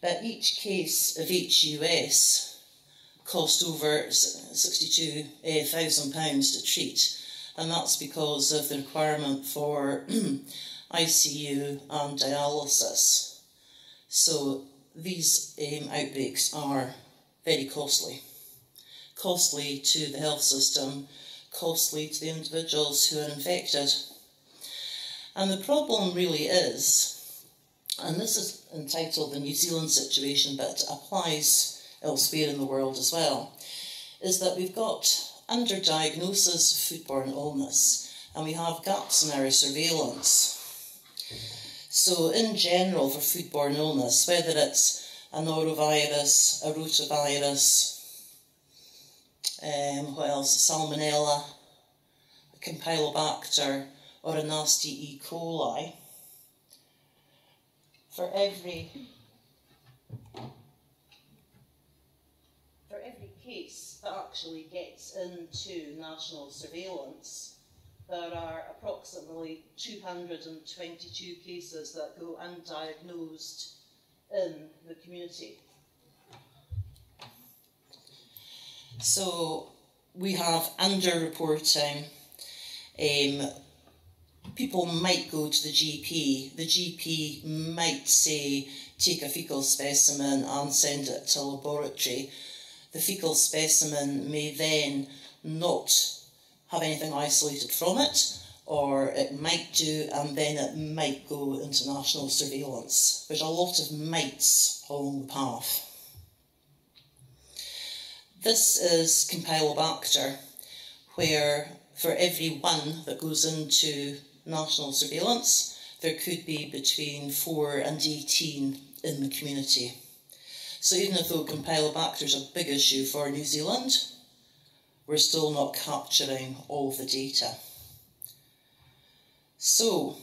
But each case of HUS cost over £62,000 to treat, and that's because of the requirement for ICU and dialysis. So these um, outbreaks are very costly. Costly to the health system, costly to the individuals who are infected. And the problem really is, and this is entitled the New Zealand situation, but applies elsewhere in the world as well, is that we've got underdiagnosis of foodborne illness and we have gaps in our surveillance. So, in general, for foodborne illness, whether it's a norovirus, a rotavirus, um, what else, salmonella, a campylobacter, or a nasty E. coli, for every for every case that actually gets into national surveillance, there are approximately 222 cases that go undiagnosed in the community. So we have underreporting. Um, people might go to the GP. The GP might say, take a fecal specimen and send it to a laboratory. The fecal specimen may then not have anything isolated from it, or it might do, and then it might go into national surveillance. There's a lot of mights along the path. This is Campylobacter, where for every one that goes into national surveillance, there could be between 4 and 18 in the community. So even though Campylobacter is a big issue for New Zealand, we're still not capturing all the data. So,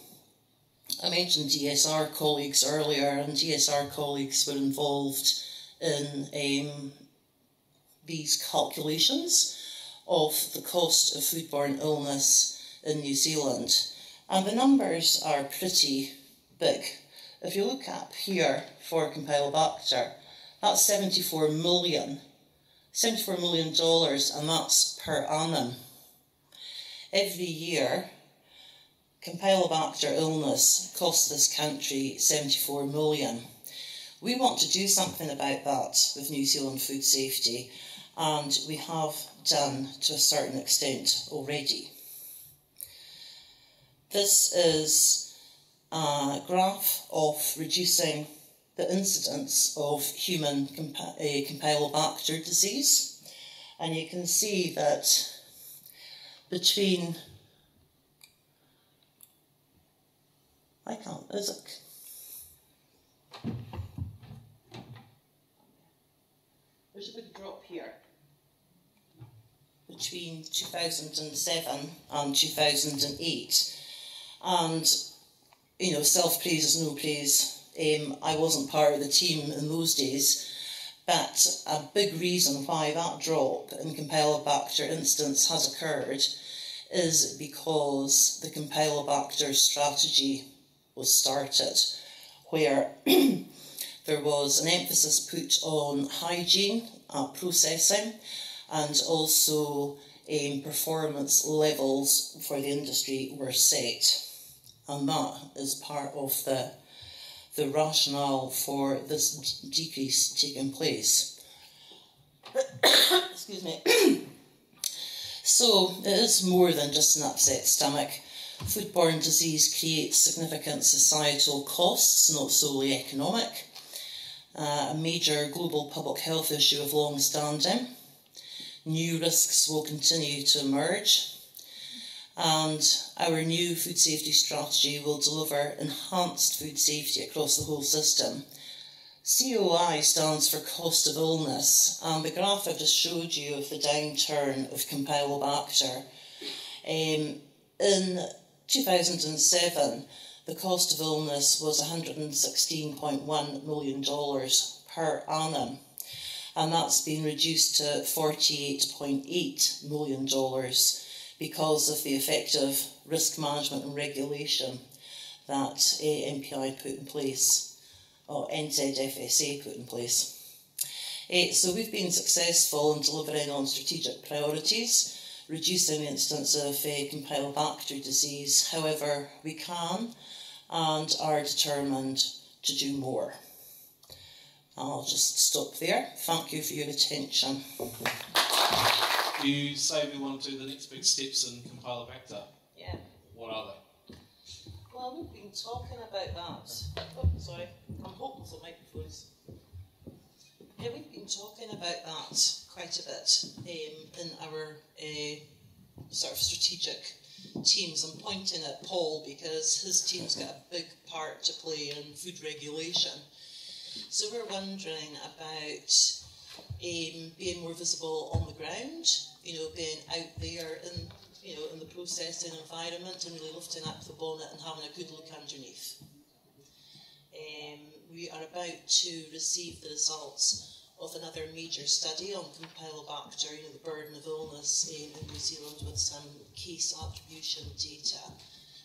I mentioned ESR colleagues earlier, and ESR colleagues were involved in um, these calculations of the cost of foodborne illness in New Zealand. And the numbers are pretty big. If you look up here for Campylobacter, that's 74 million. 74 million dollars, and that's per annum. Every year, Campylobacter illness costs this country 74 million. We want to do something about that with New Zealand food safety, and we have done to a certain extent already. This is a graph of reducing the incidence of human Campylobacter disease. And you can see that between I can't, is it? There's a big drop here between 2007 and 2008 and, you know, self praise is no praise. Um, I wasn't part of the team in those days, but a big reason why that drop in Campylobacter instance has occurred is because the Campylobacter strategy was started, where there was an emphasis put on hygiene, uh, processing, and also um, performance levels for the industry were set. And that is part of the the rationale for this decrease taking place. Excuse me. so it is more than just an upset stomach. Foodborne disease creates significant societal costs, not solely economic. Uh, a major global public health issue of long standing. New risks will continue to emerge and our new food safety strategy will deliver enhanced food safety across the whole system. COI stands for cost of illness, and the graph I just showed you of the downturn of Campylobacter. Um, in 2007, the cost of illness was $116.1 million per annum, and that's been reduced to $48.8 million because of the effective risk management and regulation that MPI put in place, or NZFSA put in place. Uh, so we've been successful in delivering on strategic priorities, reducing the incidence of uh, Campylobacter disease. However, we can and are determined to do more. I'll just stop there. Thank you for your attention. You say we want to do the next big steps in Campylobacter. Yeah. What are they? Well, we've been talking about that. Oh, sorry. I'm hoping for microphones. Yeah, we've been talking about that quite a bit um, in our uh, sort of strategic teams. I'm pointing at Paul because his team's got a big part to play in food regulation. So we're wondering about um, being more visible on the ground, you know, being out there in, you know, in the processing environment and really lifting up the bonnet and having a good look underneath. Um, we are about to receive the results of another major study on Campylobacter, you know, the burden of illness um, in New Zealand with some case attribution data.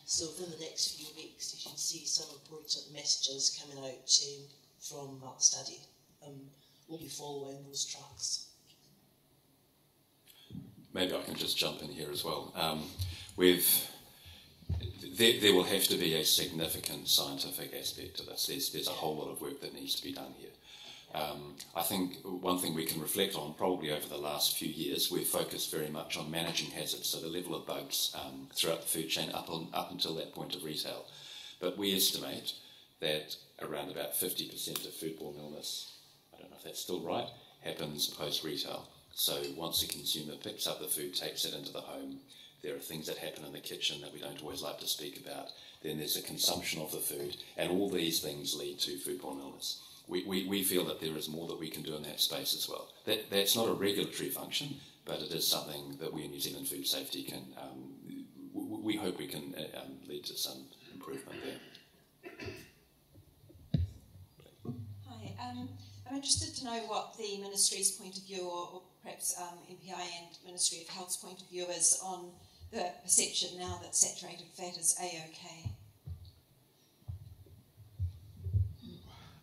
So within the next few weeks, you should see some important messages coming out um, from that study. Um, we'll be following those tracks. Maybe I can just jump in here as well. Um, with there, there, will have to be a significant scientific aspect to this. There's, there's a whole lot of work that needs to be done here. Um, I think one thing we can reflect on, probably over the last few years, we've focused very much on managing hazards, so the level of bugs um, throughout the food chain up, on, up until that point of retail. But we estimate that around about 50% of foodborne illness, don't know if that's still right, happens post retail. So once the consumer picks up the food, takes it into the home, there are things that happen in the kitchen that we don't always like to speak about. Then there's a consumption of the food, and all these things lead to foodborne illness we, we, we feel that there is more that we can do in that space as well. That, that's not a regulatory function, but it is something that we in New Zealand Food Safety can, um, we hope we can uh, um, lead to some improvement there. Hi, um, I'm interested to know what the Ministry's point of view, or, or perhaps um, MPI and Ministry of Health's point of view is on the perception now that saturated fat is A-OK.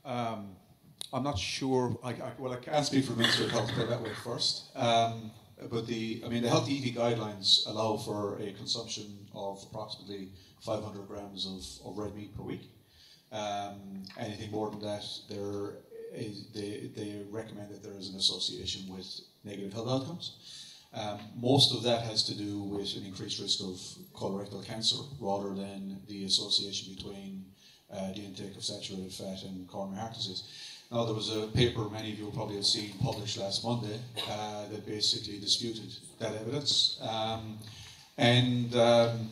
Um, I'm not sure. I, I, well, I can't speak for the Ministry of Health that way first. Um, but the, I mean, the healthy eating guidelines allow for a consumption of approximately 500 grams of, of red meat per week. Um, anything more than that, there is, they, they recommend that there is an association with negative health outcomes. Um, most of that has to do with an increased risk of colorectal cancer rather than the association between uh, the intake of saturated fat and coronary heart disease. Now, there was a paper many of you probably have seen published last Monday uh, that basically disputed that evidence. Um, and um,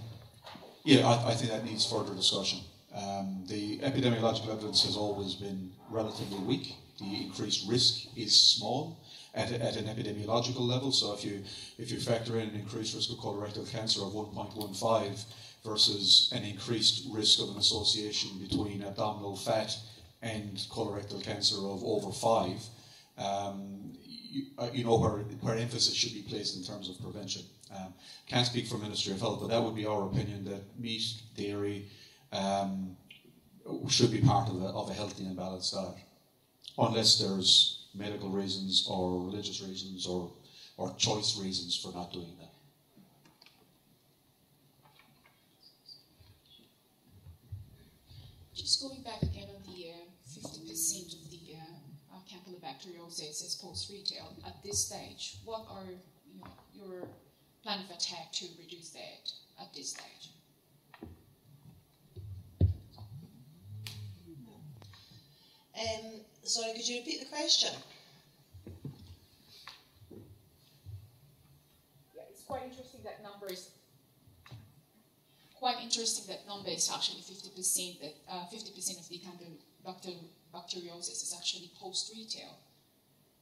yeah, I, I, think that needs further discussion. Um, the epidemiological evidence has always been relatively weak. The increased risk is small at, a, at an epidemiological level. So if you if you factor in an increased risk of colorectal cancer of 1.15 versus an increased risk of an association between abdominal fat and colorectal cancer of over five, um, you, uh, you, know where, where emphasis should be placed in terms of prevention. Um, can't speak for Ministry of Health, but that would be our opinion that meat, dairy um, should be part of a, of a healthy and balanced diet, unless there's medical reasons or religious reasons or, or choice reasons for not doing that. Just going back again on the uh, 50% of the uh, Campylobacteriosis as post-retail at this stage, what are you know, your plan of attack to reduce that at this stage? Um, sorry, could you repeat the question? Yeah, it's quite interesting that number is quite interesting that number is actually 50%, that uh, 50% of the kind of bacteriosis is actually post-retail.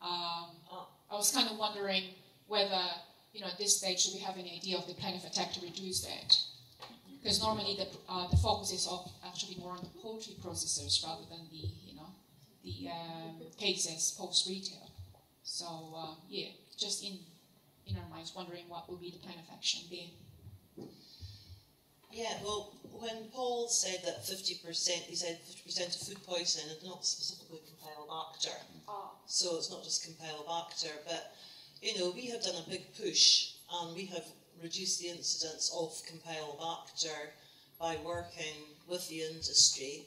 Um, I was kind of wondering whether, you know, at this stage, do we have any idea of the plan of attack to reduce that? Because normally the, uh, the focus is actually more on the poultry processors rather than the, the um, cases post-retail. So, uh, yeah, just in, in our minds, wondering what will be the plan of action there. Yeah, well, when Paul said that 50%, he said 50% of food poisoning and not specifically Campylobacter. Oh. So it's not just Campylobacter, but, you know, we have done a big push and we have reduced the incidence of Campylobacter by working with the industry.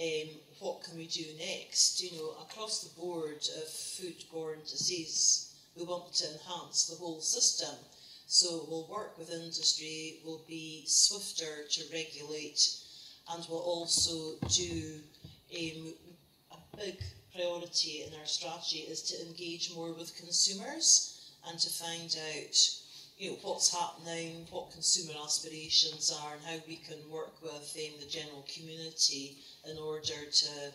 Um, what can we do next? You know, across the board of foodborne disease, we want to enhance the whole system. So we'll work with industry, we'll be swifter to regulate, and we'll also do um, a big priority in our strategy is to engage more with consumers and to find out you know what's happening, what consumer aspirations are, and how we can work with um, the general community in order to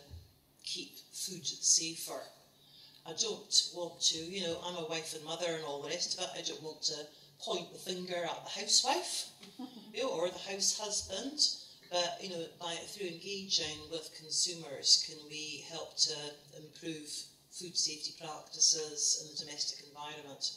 keep food safer. I don't want to, you know, I'm a wife and mother and all the rest of it. I don't want to point the finger at the housewife you know, or the house husband. But you know, by through engaging with consumers, can we help to improve food safety practices in the domestic environment?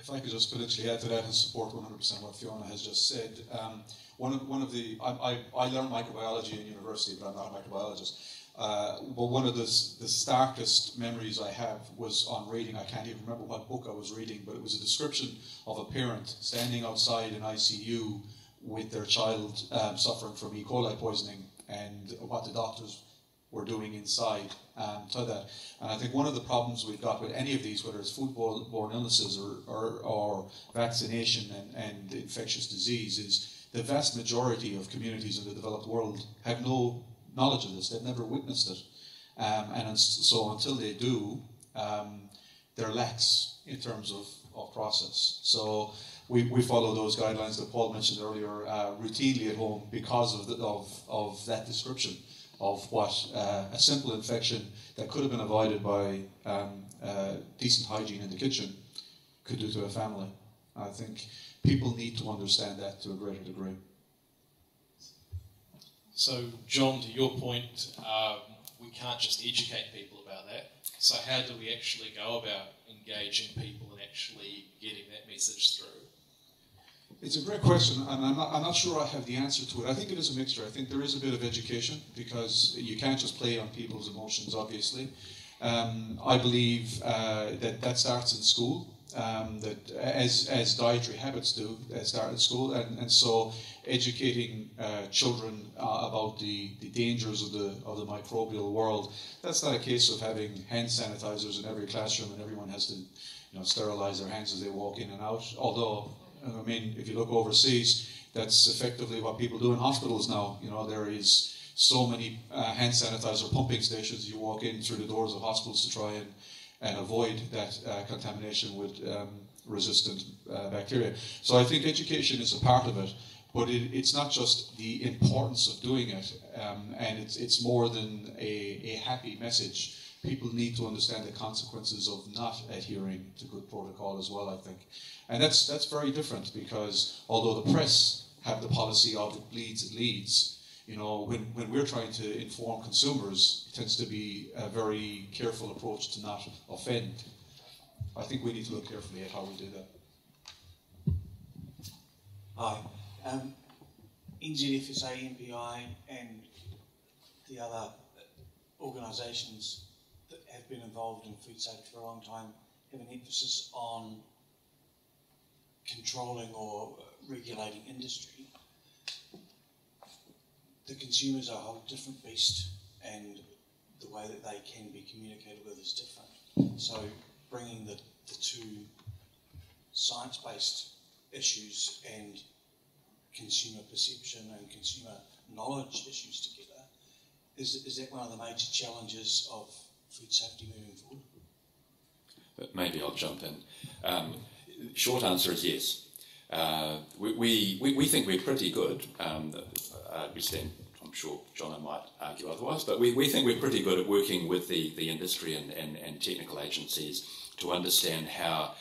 If I could just politically add to that and support 100% what Fiona has just said. Um, one, of, one of the, I, I, I, learned microbiology in university, but I'm not a microbiologist. Uh, but one of the, the starkest memories I have was on reading, I can't even remember what book I was reading, but it was a description of a parent standing outside an ICU with their child um, suffering from E. coli poisoning and what the doctors were doing inside um, to that. And I think one of the problems we've got with any of these, whether it's foodborne illnesses or, or, or vaccination and, and infectious disease, is the vast majority of communities in the developed world have no knowledge of this. They've never witnessed it. Um, and so until they do, um, they're lax in terms of, of process. So we, we follow those guidelines that Paul mentioned earlier uh, routinely at home because of, the, of, of that description of what uh, a simple infection that could have been avoided by um, uh, decent hygiene in the kitchen could do to a family. I think people need to understand that to a greater degree. So, John, to your point, um, we can't just educate people about that. So, how do we actually go about engaging people and actually getting that message through? It's a great question, and I'm not, I'm not sure I have the answer to it. I think it is a mixture. I think there is a bit of education because you can't just play on people's emotions, obviously. Um, I believe uh, that that starts in school um, that as, as dietary habits do uh, start at school, and, and so educating uh, children uh, about the, the dangers of the of the microbial world. That's not a case of having hand sanitizers in every classroom and everyone has to you know sterilize their hands as they walk in and out. Although I mean, if you look overseas, that's effectively what people do in hospitals now. You know, there is so many uh, hand sanitizer pumping stations. You walk in through the doors of hospitals to try and and avoid that uh, contamination with um, resistant uh, bacteria. So I think education is a part of it, but it, it's not just the importance of doing it, um, and it's, it's more than a, a happy message. People need to understand the consequences of not adhering to good protocol as well, I think. And that's, that's very different because although the press have the policy of it bleeds, it leads, you know, when, when we're trying to inform consumers, it tends to be a very careful approach to not offend. I think we need to look carefully at how we do that. Hi. Um, NZFSA, MPI, and the other organisations have been involved in food safety for a long time have an emphasis on controlling or regulating industry the consumers are a whole different beast, and the way that they can be communicated with is different. So, bringing the, the two science based issues and consumer perception and consumer knowledge issues together, is, is that one of the major challenges of food safety moving forward? But maybe I'll jump in. Um, short answer is yes. Uh, we, we, we think we're pretty good. Um, uh, we stand, I'm sure John might argue otherwise, but we, we think we're pretty good at working with the, the industry and, and, and technical agencies to understand how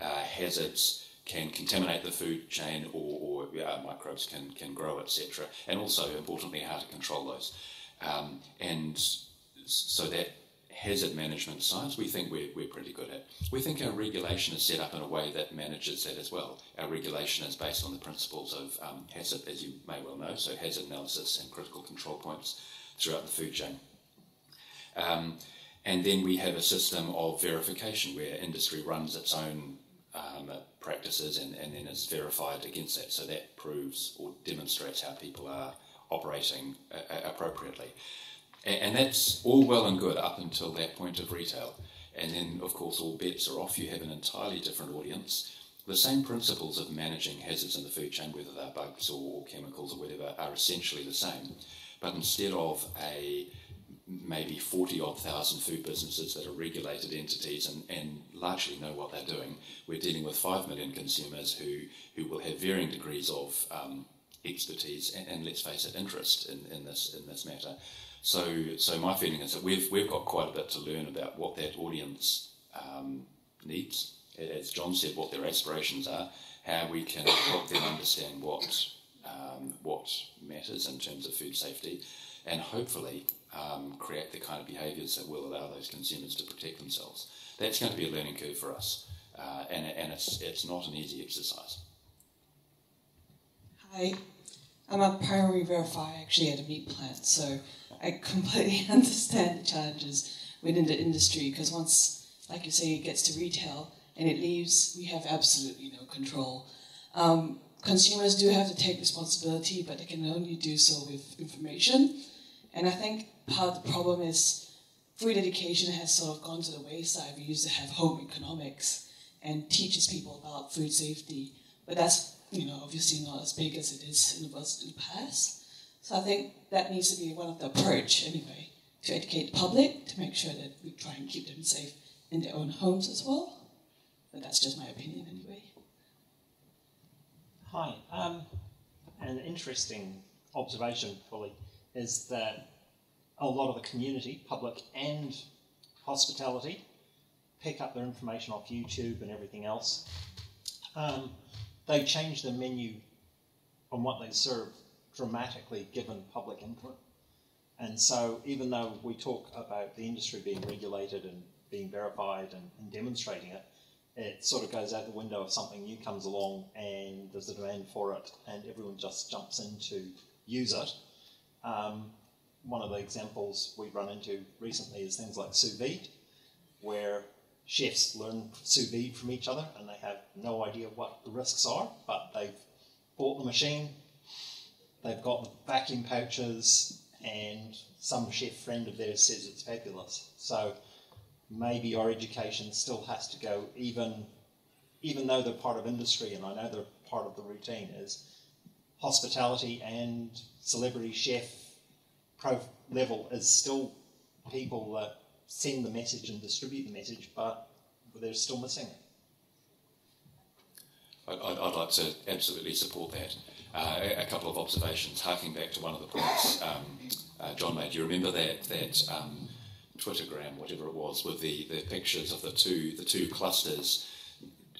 uh, hazards can contaminate the food chain or, or uh, microbes can, can grow, etc. And also, importantly, how to control those. Um, and so that HACCP management science, we think we're, we're pretty good at. We think our regulation is set up in a way that manages that as well. Our regulation is based on the principles of um, hazard, as you may well know, so hazard analysis and critical control points throughout the food chain. Um, and then we have a system of verification where industry runs its own um, practices and, and then is verified against that. So that proves or demonstrates how people are operating uh, appropriately. And, that's all well and good up until that point of retail. And then, of course, all bets are off. You have an entirely different audience. The same principles of managing hazards in the food chain, whether they're bugs or, or chemicals or whatever, are essentially the same. But instead of a maybe 40 odd thousand food businesses that are regulated entities and, and largely know what they're doing. We're dealing with 5 million consumers who, who will have varying degrees of um, expertise and, and, let's face it, interest in, in, this, in this matter. So, so my feeling is that we've, we've got quite a bit to learn about what that audience um, needs. As John said, what their aspirations are, how we can help them understand what, um, what matters in terms of food safety, and hopefully um, create the kind of behaviours that will allow those consumers to protect themselves. That's going to be a learning curve for us, uh, and, and it's, it's not an easy exercise. Hi, I'm a primary verifier actually at a meat plant, so I completely understand the challenges within the industry because once, like you say, it gets to retail and it leaves, we have absolutely no control. Um, consumers do have to take responsibility, but they can only do so with information. And I think part of the problem is food education has sort of gone to the wayside. We used to have home economics and teaches people about food safety, but that's you know obviously not as big as it is in the, in the past. So I think that needs to be one of the approach anyway to educate the public to make sure that we try and keep them safe in their own homes as well. But that's just my opinion anyway. Hi. Um, an interesting observation, Polly, is that a lot of the community, public and hospitality, pick up their information off YouTube and everything else. Um, they change the menu on what they serve dramatically given public input. And so, even though we talk about the industry being regulated and being verified and, and, demonstrating it, it sort of goes out the window if something new comes along and there's a demand for it, and everyone just jumps in to use it. Um, one of the examples we've run into recently is things like sous vide, where chefs learn sous vide from each other and they have no idea what the risks are, but they've bought the machine, they've got vacuum pouches, and some chef friend of theirs says it's fabulous. So maybe our education still has to go even even though they're part of industry and I know they're part of the routine is hospitality and celebrity chef pro level is still people that send the message and distribute the message, but they're still missing it. I'd, I'd like to absolutely support that. Uh, a, couple of observations, harking back to one of the points um, uh, John made. You remember that that um, Twittergram, whatever it was, with the, the pictures of the two the two clusters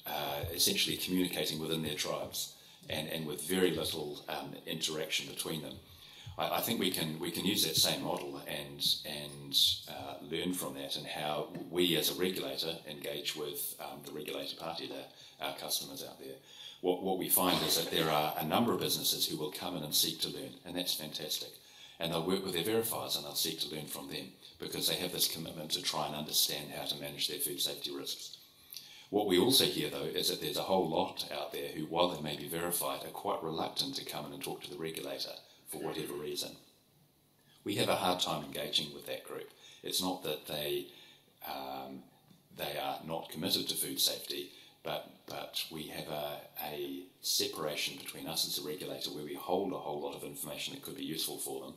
uh, essentially communicating within their tribes and, and with very little um, interaction between them. I, I, think we can we can use that same model and and uh, learn from that and how we as a regulator engage with um, the regulated party, the, our customers out there. What, what we find is that there are a number of businesses who will come in and seek to learn, and that's fantastic. And they'll work with their verifiers and they'll seek to learn from them because they have this commitment to try and understand how to manage their food safety risks. What we also hear, though, is that there's a whole lot out there who, while they may be verified, are quite reluctant to come in and talk to the regulator for whatever reason. We have a hard time engaging with that group. It's not that they um, they are not committed to food safety, but but we have a, a separation between us as a regulator where we hold a whole lot of information that could be useful for them.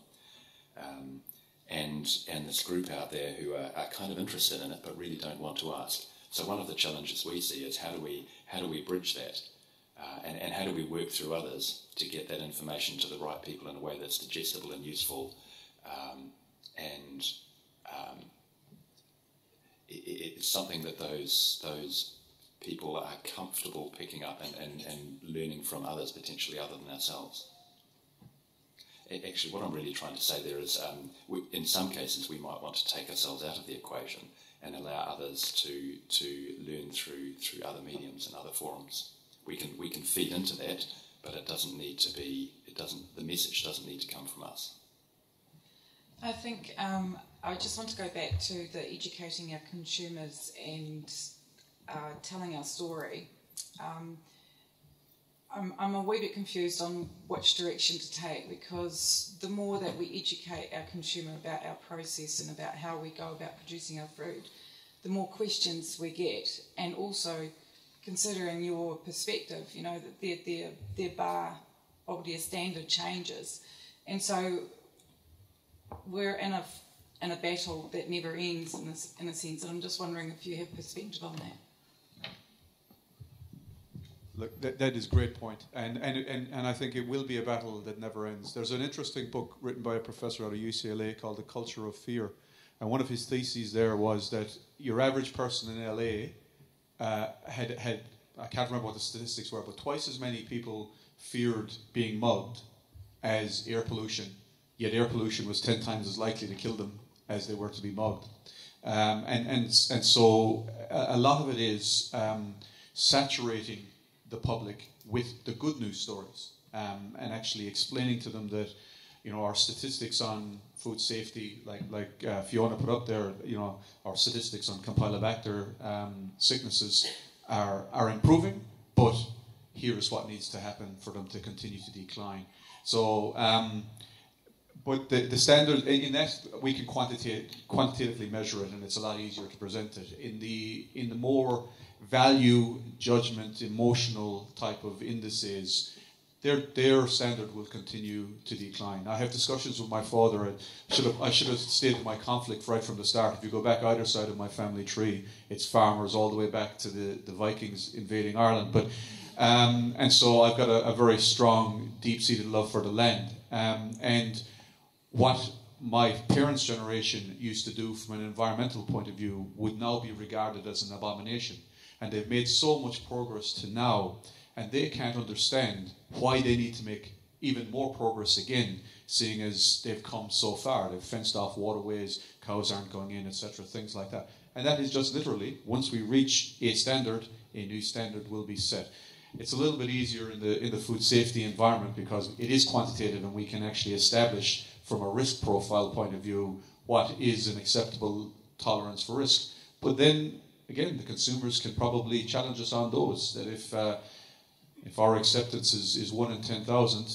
Um, and and this group out there who are, are kind of interested in it but really don't want to ask. So one of the challenges we see is how do we how do we bridge that, uh, and and how do we work through others to get that information to the right people in a way that's digestible and useful, um, and um, it, it's something that those those people are comfortable picking up and, and, and learning from others potentially other than ourselves. actually, what I'm really trying to say there is, um, we, in some cases, we might want to take ourselves out of the equation and allow others to to learn through through other mediums and other forums. We can we can feed into that, but it doesn't need to be. It doesn't. The message doesn't need to come from us. I think um, I just want to go back to the educating our consumers and uh, telling our story. Um, I'm, I'm a wee bit confused on which direction to take because the more that we educate our consumer about our process and about how we go about producing our food, the more questions we get, and also considering your perspective, you know, that their, their, their bar of their standard changes. And so we're in a, in a battle that never ends in, this, in a sense, and I'm just wondering if you have perspective on that. Look, that, that is a great point. And, and, and, and I think it will be a battle that never ends. There's an interesting book written by a professor out of UCLA called The Culture of Fear. And one of his theses there was that your average person in LA uh, had, had, I can't remember what the statistics were, but twice as many people feared being mugged as air pollution. Yet air pollution was 10 times as likely to kill them as they were to be mugged. Um, and, and, and so a, a lot of it is um, saturating the public with the good news stories um, and actually explaining to them that you know our statistics on food safety, like like uh, Fiona put up there, you know our statistics on Campylobacter um, sicknesses are are improving, but here is what needs to happen for them to continue to decline. So. Um, but the, the standard in that we can quantitative, quantitatively measure it, and it's a lot easier to present it. In the in the more value, judgment, emotional type of indices, their their standard will continue to decline. I have discussions with my father. I should have I should have stated my conflict right from the start. If you go back either side of my family tree, it's farmers all the way back to the, the Vikings invading Ireland. But um, and so I've got a, a very strong, deep-seated love for the land. Um, and what my parents' generation used to do from an environmental point of view would now be regarded as an abomination. And they've made so much progress to now, and they can't understand why they need to make even more progress again, seeing as they've come so far. They've fenced off waterways, cows aren't going in, etc., things like that. And that is just literally, once we reach a standard, a new standard will be set. It's a little bit easier in the in the food safety environment because it is quantitative and we can actually establish from a risk profile point of view what is an acceptable tolerance for risk. But then again, the consumers can probably challenge us on those. That if uh, if our acceptance is, is one in ten thousand,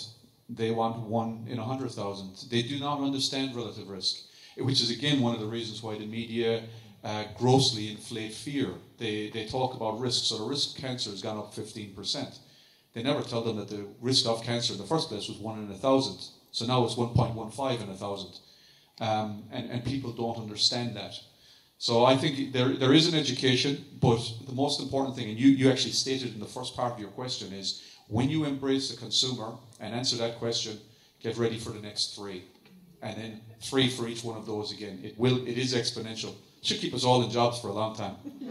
they want one in a hundred thousand. They do not understand relative risk, which is again one of the reasons why the media uh, grossly inflate fear. They they talk about risk. So the risk of cancer has gone up fifteen percent. They never tell them that the risk of cancer in the first place was one in a thousand. So now it's 1.15 in a thousand. Um, and, and people don't understand that. So I think there, there is an education, but the most important thing, and you, you actually stated in the first part of your question, is when you embrace the consumer and answer that question, get ready for the next three. And then three for each one of those again. It will it is exponential. It Should keep us all in jobs for a long time.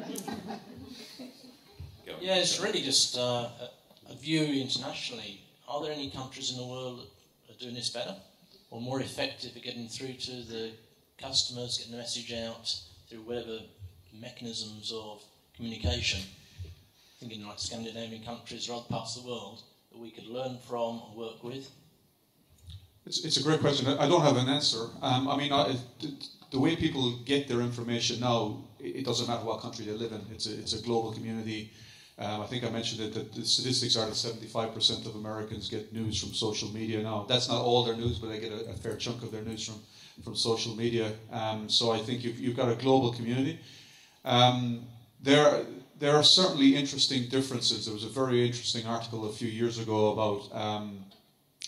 yeah, it's really just uh, a view internationally. Are there any countries in the world that are doing this better or more effective at getting through to the customers, getting the message out through whatever mechanisms of communication? Thinking like Scandinavian countries or other parts of the world that we could learn from and work with. It's, it's a great question. I don't have an answer. Um, I mean, I, the way people get their information now, it doesn't matter what country they live in. It's a, it's a global community. Um, I think I mentioned it that the statistics are that 75% of Americans get news from social media now. That's not all their news, but they get a, a fair chunk of their news from, from social media. Um, so I think you've, you've got a global community. Um, there, there are certainly interesting differences. There was a very interesting article a few years ago about um,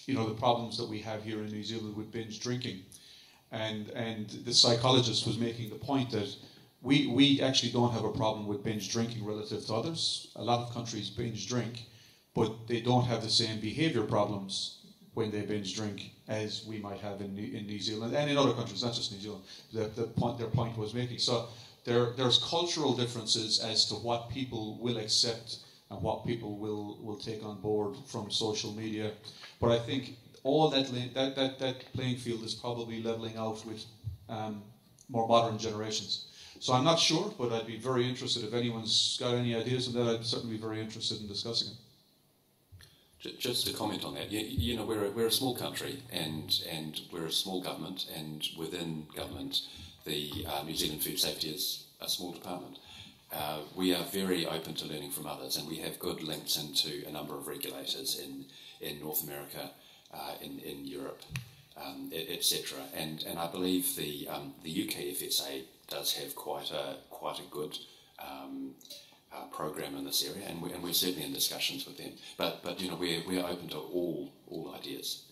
you know the problems that we have here in New Zealand with binge drinking, and and the psychologist was making the point that we, we actually don't have a problem with binge drinking relative to others. A lot of countries binge drink, but they don't have the same behavior problems when they binge drink as we might have in New, in New Zealand and in other countries, not just New Zealand. The, the point, their point was making. So there, there's cultural differences as to what people will accept and what people will, will take on board from social media. But I think all that, that, that, that playing field is probably leveling out with um, more modern generations. So I'm not sure, but I'd be very interested if anyone's got any ideas on that. I'd certainly be very interested in discussing it. Just to comment on that, you, you, know, we're a, we're a small country and, and we're a small government, and within government, the uh, New Zealand Food Safety is a small department. Uh, we are very open to learning from others, and we have good links into a number of regulators in, in North America, uh, in, in Europe, um, etc. And, and I believe the, um, the UK FSA does have quite a, quite a good um, uh, program in this area, and, we, and we're certainly in discussions with them. But, but you know, we're, we're open to all, all ideas.